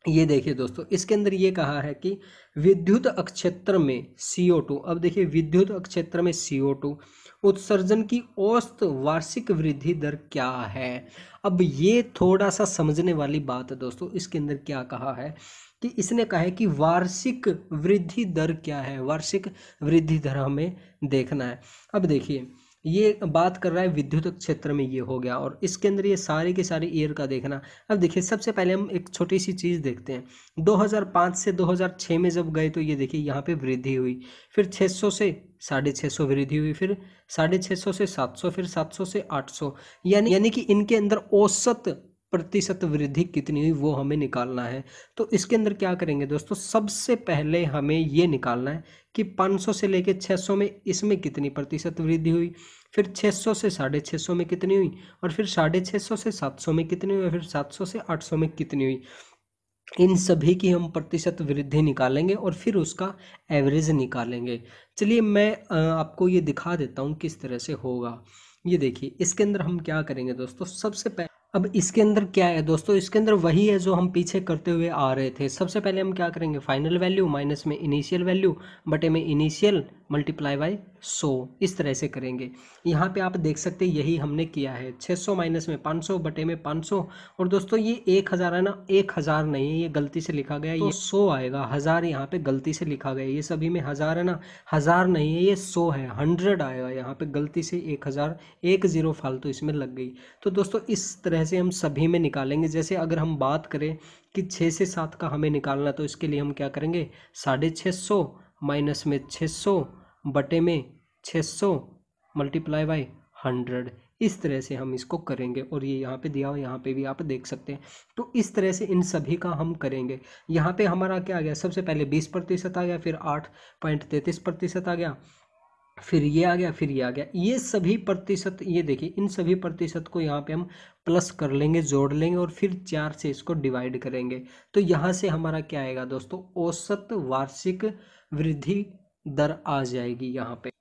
Speaker 1: ये देखिए दोस्तों, इसके अंदर ये कहा है कि विद्युत अक्षेत्र में CO2 अब देखिए विद्युत अक्षेत्र में CO2 उत्सर्जन की औसत वार्षिक वृद्धि दर क्या है? अब ये थोड़ा सा समझने वाली बात है दोस्तों, इसके अंदर क्या कहा है कि इसने कहा है कि वार्षिक वृद्धि दर क्या है? वार्षिक वृद्धि दर हमें देखना है। अब देखिए ये बात कर रहा है विद्युत क्षेत्र में ये हो गया और इसके अंदर ये सारे के सारे ईयर का देखना। अब देखिए, सबसे पहले हम एक छोटी सी चीज़ देखते हैं। 2005 से 2006 में जब गए तो ये देखिए, यहाँ पे वृद्धि हुई। फिर 600 से साढ़े छः सौ वृद्धि हुई। फिर साढ़े छः सौ से सात सौ, फिर सात सौ से आठ सौ। यानी यानी कि इनके अंदर औसत प्रतिशत वृद्धि कितनी हुई वो हमें निकालना है। तो इसके अंदर क्या करेंगे दोस्तों? सबसे पहले हमें ये निकालना है कि 500 से लेके 600 में इसमें कितनी प्रतिशत वृद्धि हुई? फिर 600 से साढ़े छः में कितनी हुई? और फिर साढ़े छः से 700 में कितनी हुई? और फिर 700 से 800 में कितनी हुई? इन सभी की हम प्रतिशत वृद्धि निकालेंगे और फिर उसका एवरेज निकालेंगे। चलिए मैं आपको ये दिखा देता हूँ किस तरह से होगा। ये देखिए, इसके अंदर हम क्या करेंगे दोस्तों? सबसे पहले अब इसके अंदर क्या है दोस्तों? इसके अंदर वही है जो हम पीछे करते हुए आ रहे थे। सबसे पहले हम क्या करेंगे? फाइनल वैल्यू माइनस में इनिशियल वैल्यू बटे में इनिशियल मल्टीप्लाई बाई सौ, इस तरह से करेंगे। यहाँ पे आप देख सकते हैं, यही हमने किया है। 600 माइनस में 500 बटे में 500 और दोस्तों, ये एक हज़ार है ना, एक हज़ार नहीं है, ये गलती से लिखा गया तो ये सौ आएगा, हज़ार यहाँ पे गलती से लिखा गया ये सभी में हज़ार है ना, हज़ार नहीं है, ये सौ है हंड्रेड आएगा। यहाँ पे गलती से एक हज़ार, एक ज़ीरो फालतू इसमें लग गई। तो दोस्तों, इस तरह से हम सभी में निकालेंगे। जैसे अगर हम बात करें कि छः से सात का हमें निकालना तो इसके लिए हम क्या करेंगे? साढ़े छः सौ माइनस में छः सौ बटे में छः सौ मल्टीप्लाई बाई हंड्रेड। इस तरह से हम इसको करेंगे और ये यहाँ पे दिया हुआ यहाँ पे भी आप देख सकते हैं। तो इस तरह से इन सभी का हम करेंगे। यहाँ पे हमारा क्या आ गया? सबसे पहले बीस प्रतिशत आ गया, फिर आठ पॉइंट तैंतीस प्रतिशत आ गया, फिर ये आ गया, फिर ये आ गया। ये सभी प्रतिशत, ये देखिए, इन सभी प्रतिशत को यहाँ पे हम प्लस कर लेंगे, जोड़ लेंगे और फिर चार से इसको डिवाइड करेंगे। तो यहाँ से हमारा क्या आएगा दोस्तों? औसत वार्षिक वृद्धि दर आ जाएगी यहाँ पे।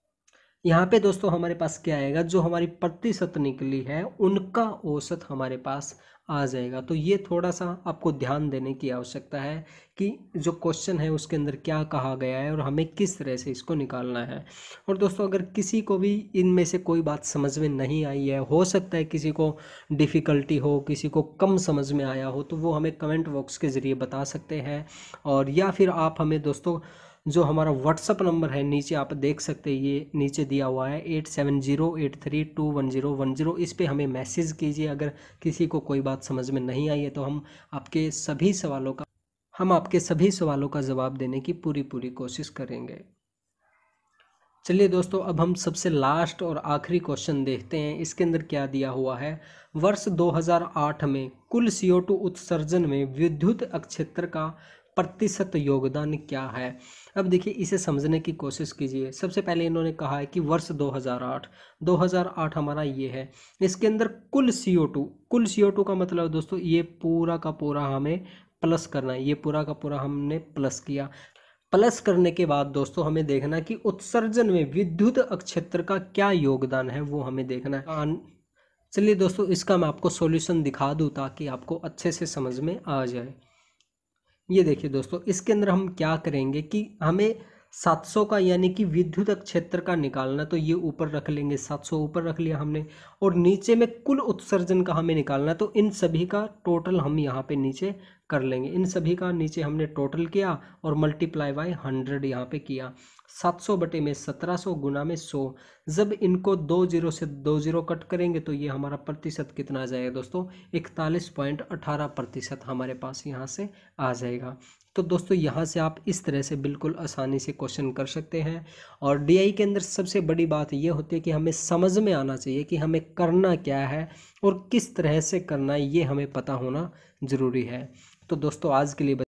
Speaker 1: यहाँ पे दोस्तों हमारे पास क्या आएगा? जो हमारी प्रतिशत निकली है, उनका औसत हमारे पास आ जाएगा। तो ये थोड़ा सा आपको ध्यान देने की आवश्यकता है कि जो क्वेश्चन है उसके अंदर क्या कहा गया है और हमें किस तरह से इसको निकालना है। और दोस्तों अगर किसी को भी इनमें से कोई बात समझ में नहीं आई है, हो सकता है किसी को डिफ़िकल्टी हो, किसी को कम समझ में आया हो तो वो हमें कमेंट बॉक्स के ज़रिए बता सकते हैं। और या फिर आप हमें दोस्तों जो हमारा व्हाट्सअप नंबर है, नीचे आप देख सकते हैं, ये नीचे दिया हुआ है, eight seven zero, eight three two one zero one zero. इस पर हमें मैसेज कीजिए, अगर किसी को कोई बात समझ में नहीं आई है तो हम आपके सभी सवालों का, हम आपके सभी सवालों का जवाब देने की पूरी पूरी कोशिश करेंगे। चलिए दोस्तों, अब हम सबसे लास्ट और आखिरी क्वेश्चन देखते हैं। इसके अंदर क्या दिया हुआ है? वर्ष 2008 में कुल CO2 उत्सर्जन में विद्युत अक्षेत्र का प्रतिशत योगदान क्या है? अब देखिए, इसे समझने की कोशिश कीजिए। सबसे पहले इन्होंने कहा है कि वर्ष 2008 2008 हमारा ये है। इसके अंदर कुल CO2 कुल CO2 का मतलब दोस्तों, ये पूरा का पूरा हमें प्लस करना है। ये पूरा का पूरा हमने प्लस किया। प्लस करने के बाद दोस्तों, हमें देखना कि उत्सर्जन में विद्युत अक्षेत्र का क्या योगदान है, वो हमें देखना है। चलिए दोस्तों, इसका मैं आपको सॉल्यूशन दिखा दूँ ताकि आपको अच्छे से समझ में आ जाए। ये देखिए दोस्तों, इसके अंदर हम क्या करेंगे कि हमें 700 का यानी कि विद्युत क्षेत्र का निकालना तो ये ऊपर रख लेंगे 700 ऊपर रख लिया हमने, और नीचे में कुल उत्सर्जन का हमें निकालना तो इन सभी का टोटल हम यहाँ पे नीचे कर लेंगे। इन सभी का नीचे हमने टोटल किया और मल्टीप्लाई बाय हंड्रेड यहाँ पे किया। 700 बटे में 1700 गुना में सौ। जब इनको दो ज़ीरो से दो ज़ीरो कट करेंगे तो ये हमारा प्रतिशत कितना आ जाएगा दोस्तों? इकतालीस पॉइंट अठारह प्रतिशत हमारे पास यहाँ से आ जाएगा। तो दोस्तों, यहाँ से आप इस तरह से बिल्कुल आसानी से क्वेश्चन कर सकते हैं। और डीआई के अंदर सबसे बड़ी बात यह होती है कि हमें समझ में आना चाहिए कि हमें करना क्या है और किस तरह से करना है, ये हमें पता होना ज़रूरी है। तो दोस्तों, आज के लिए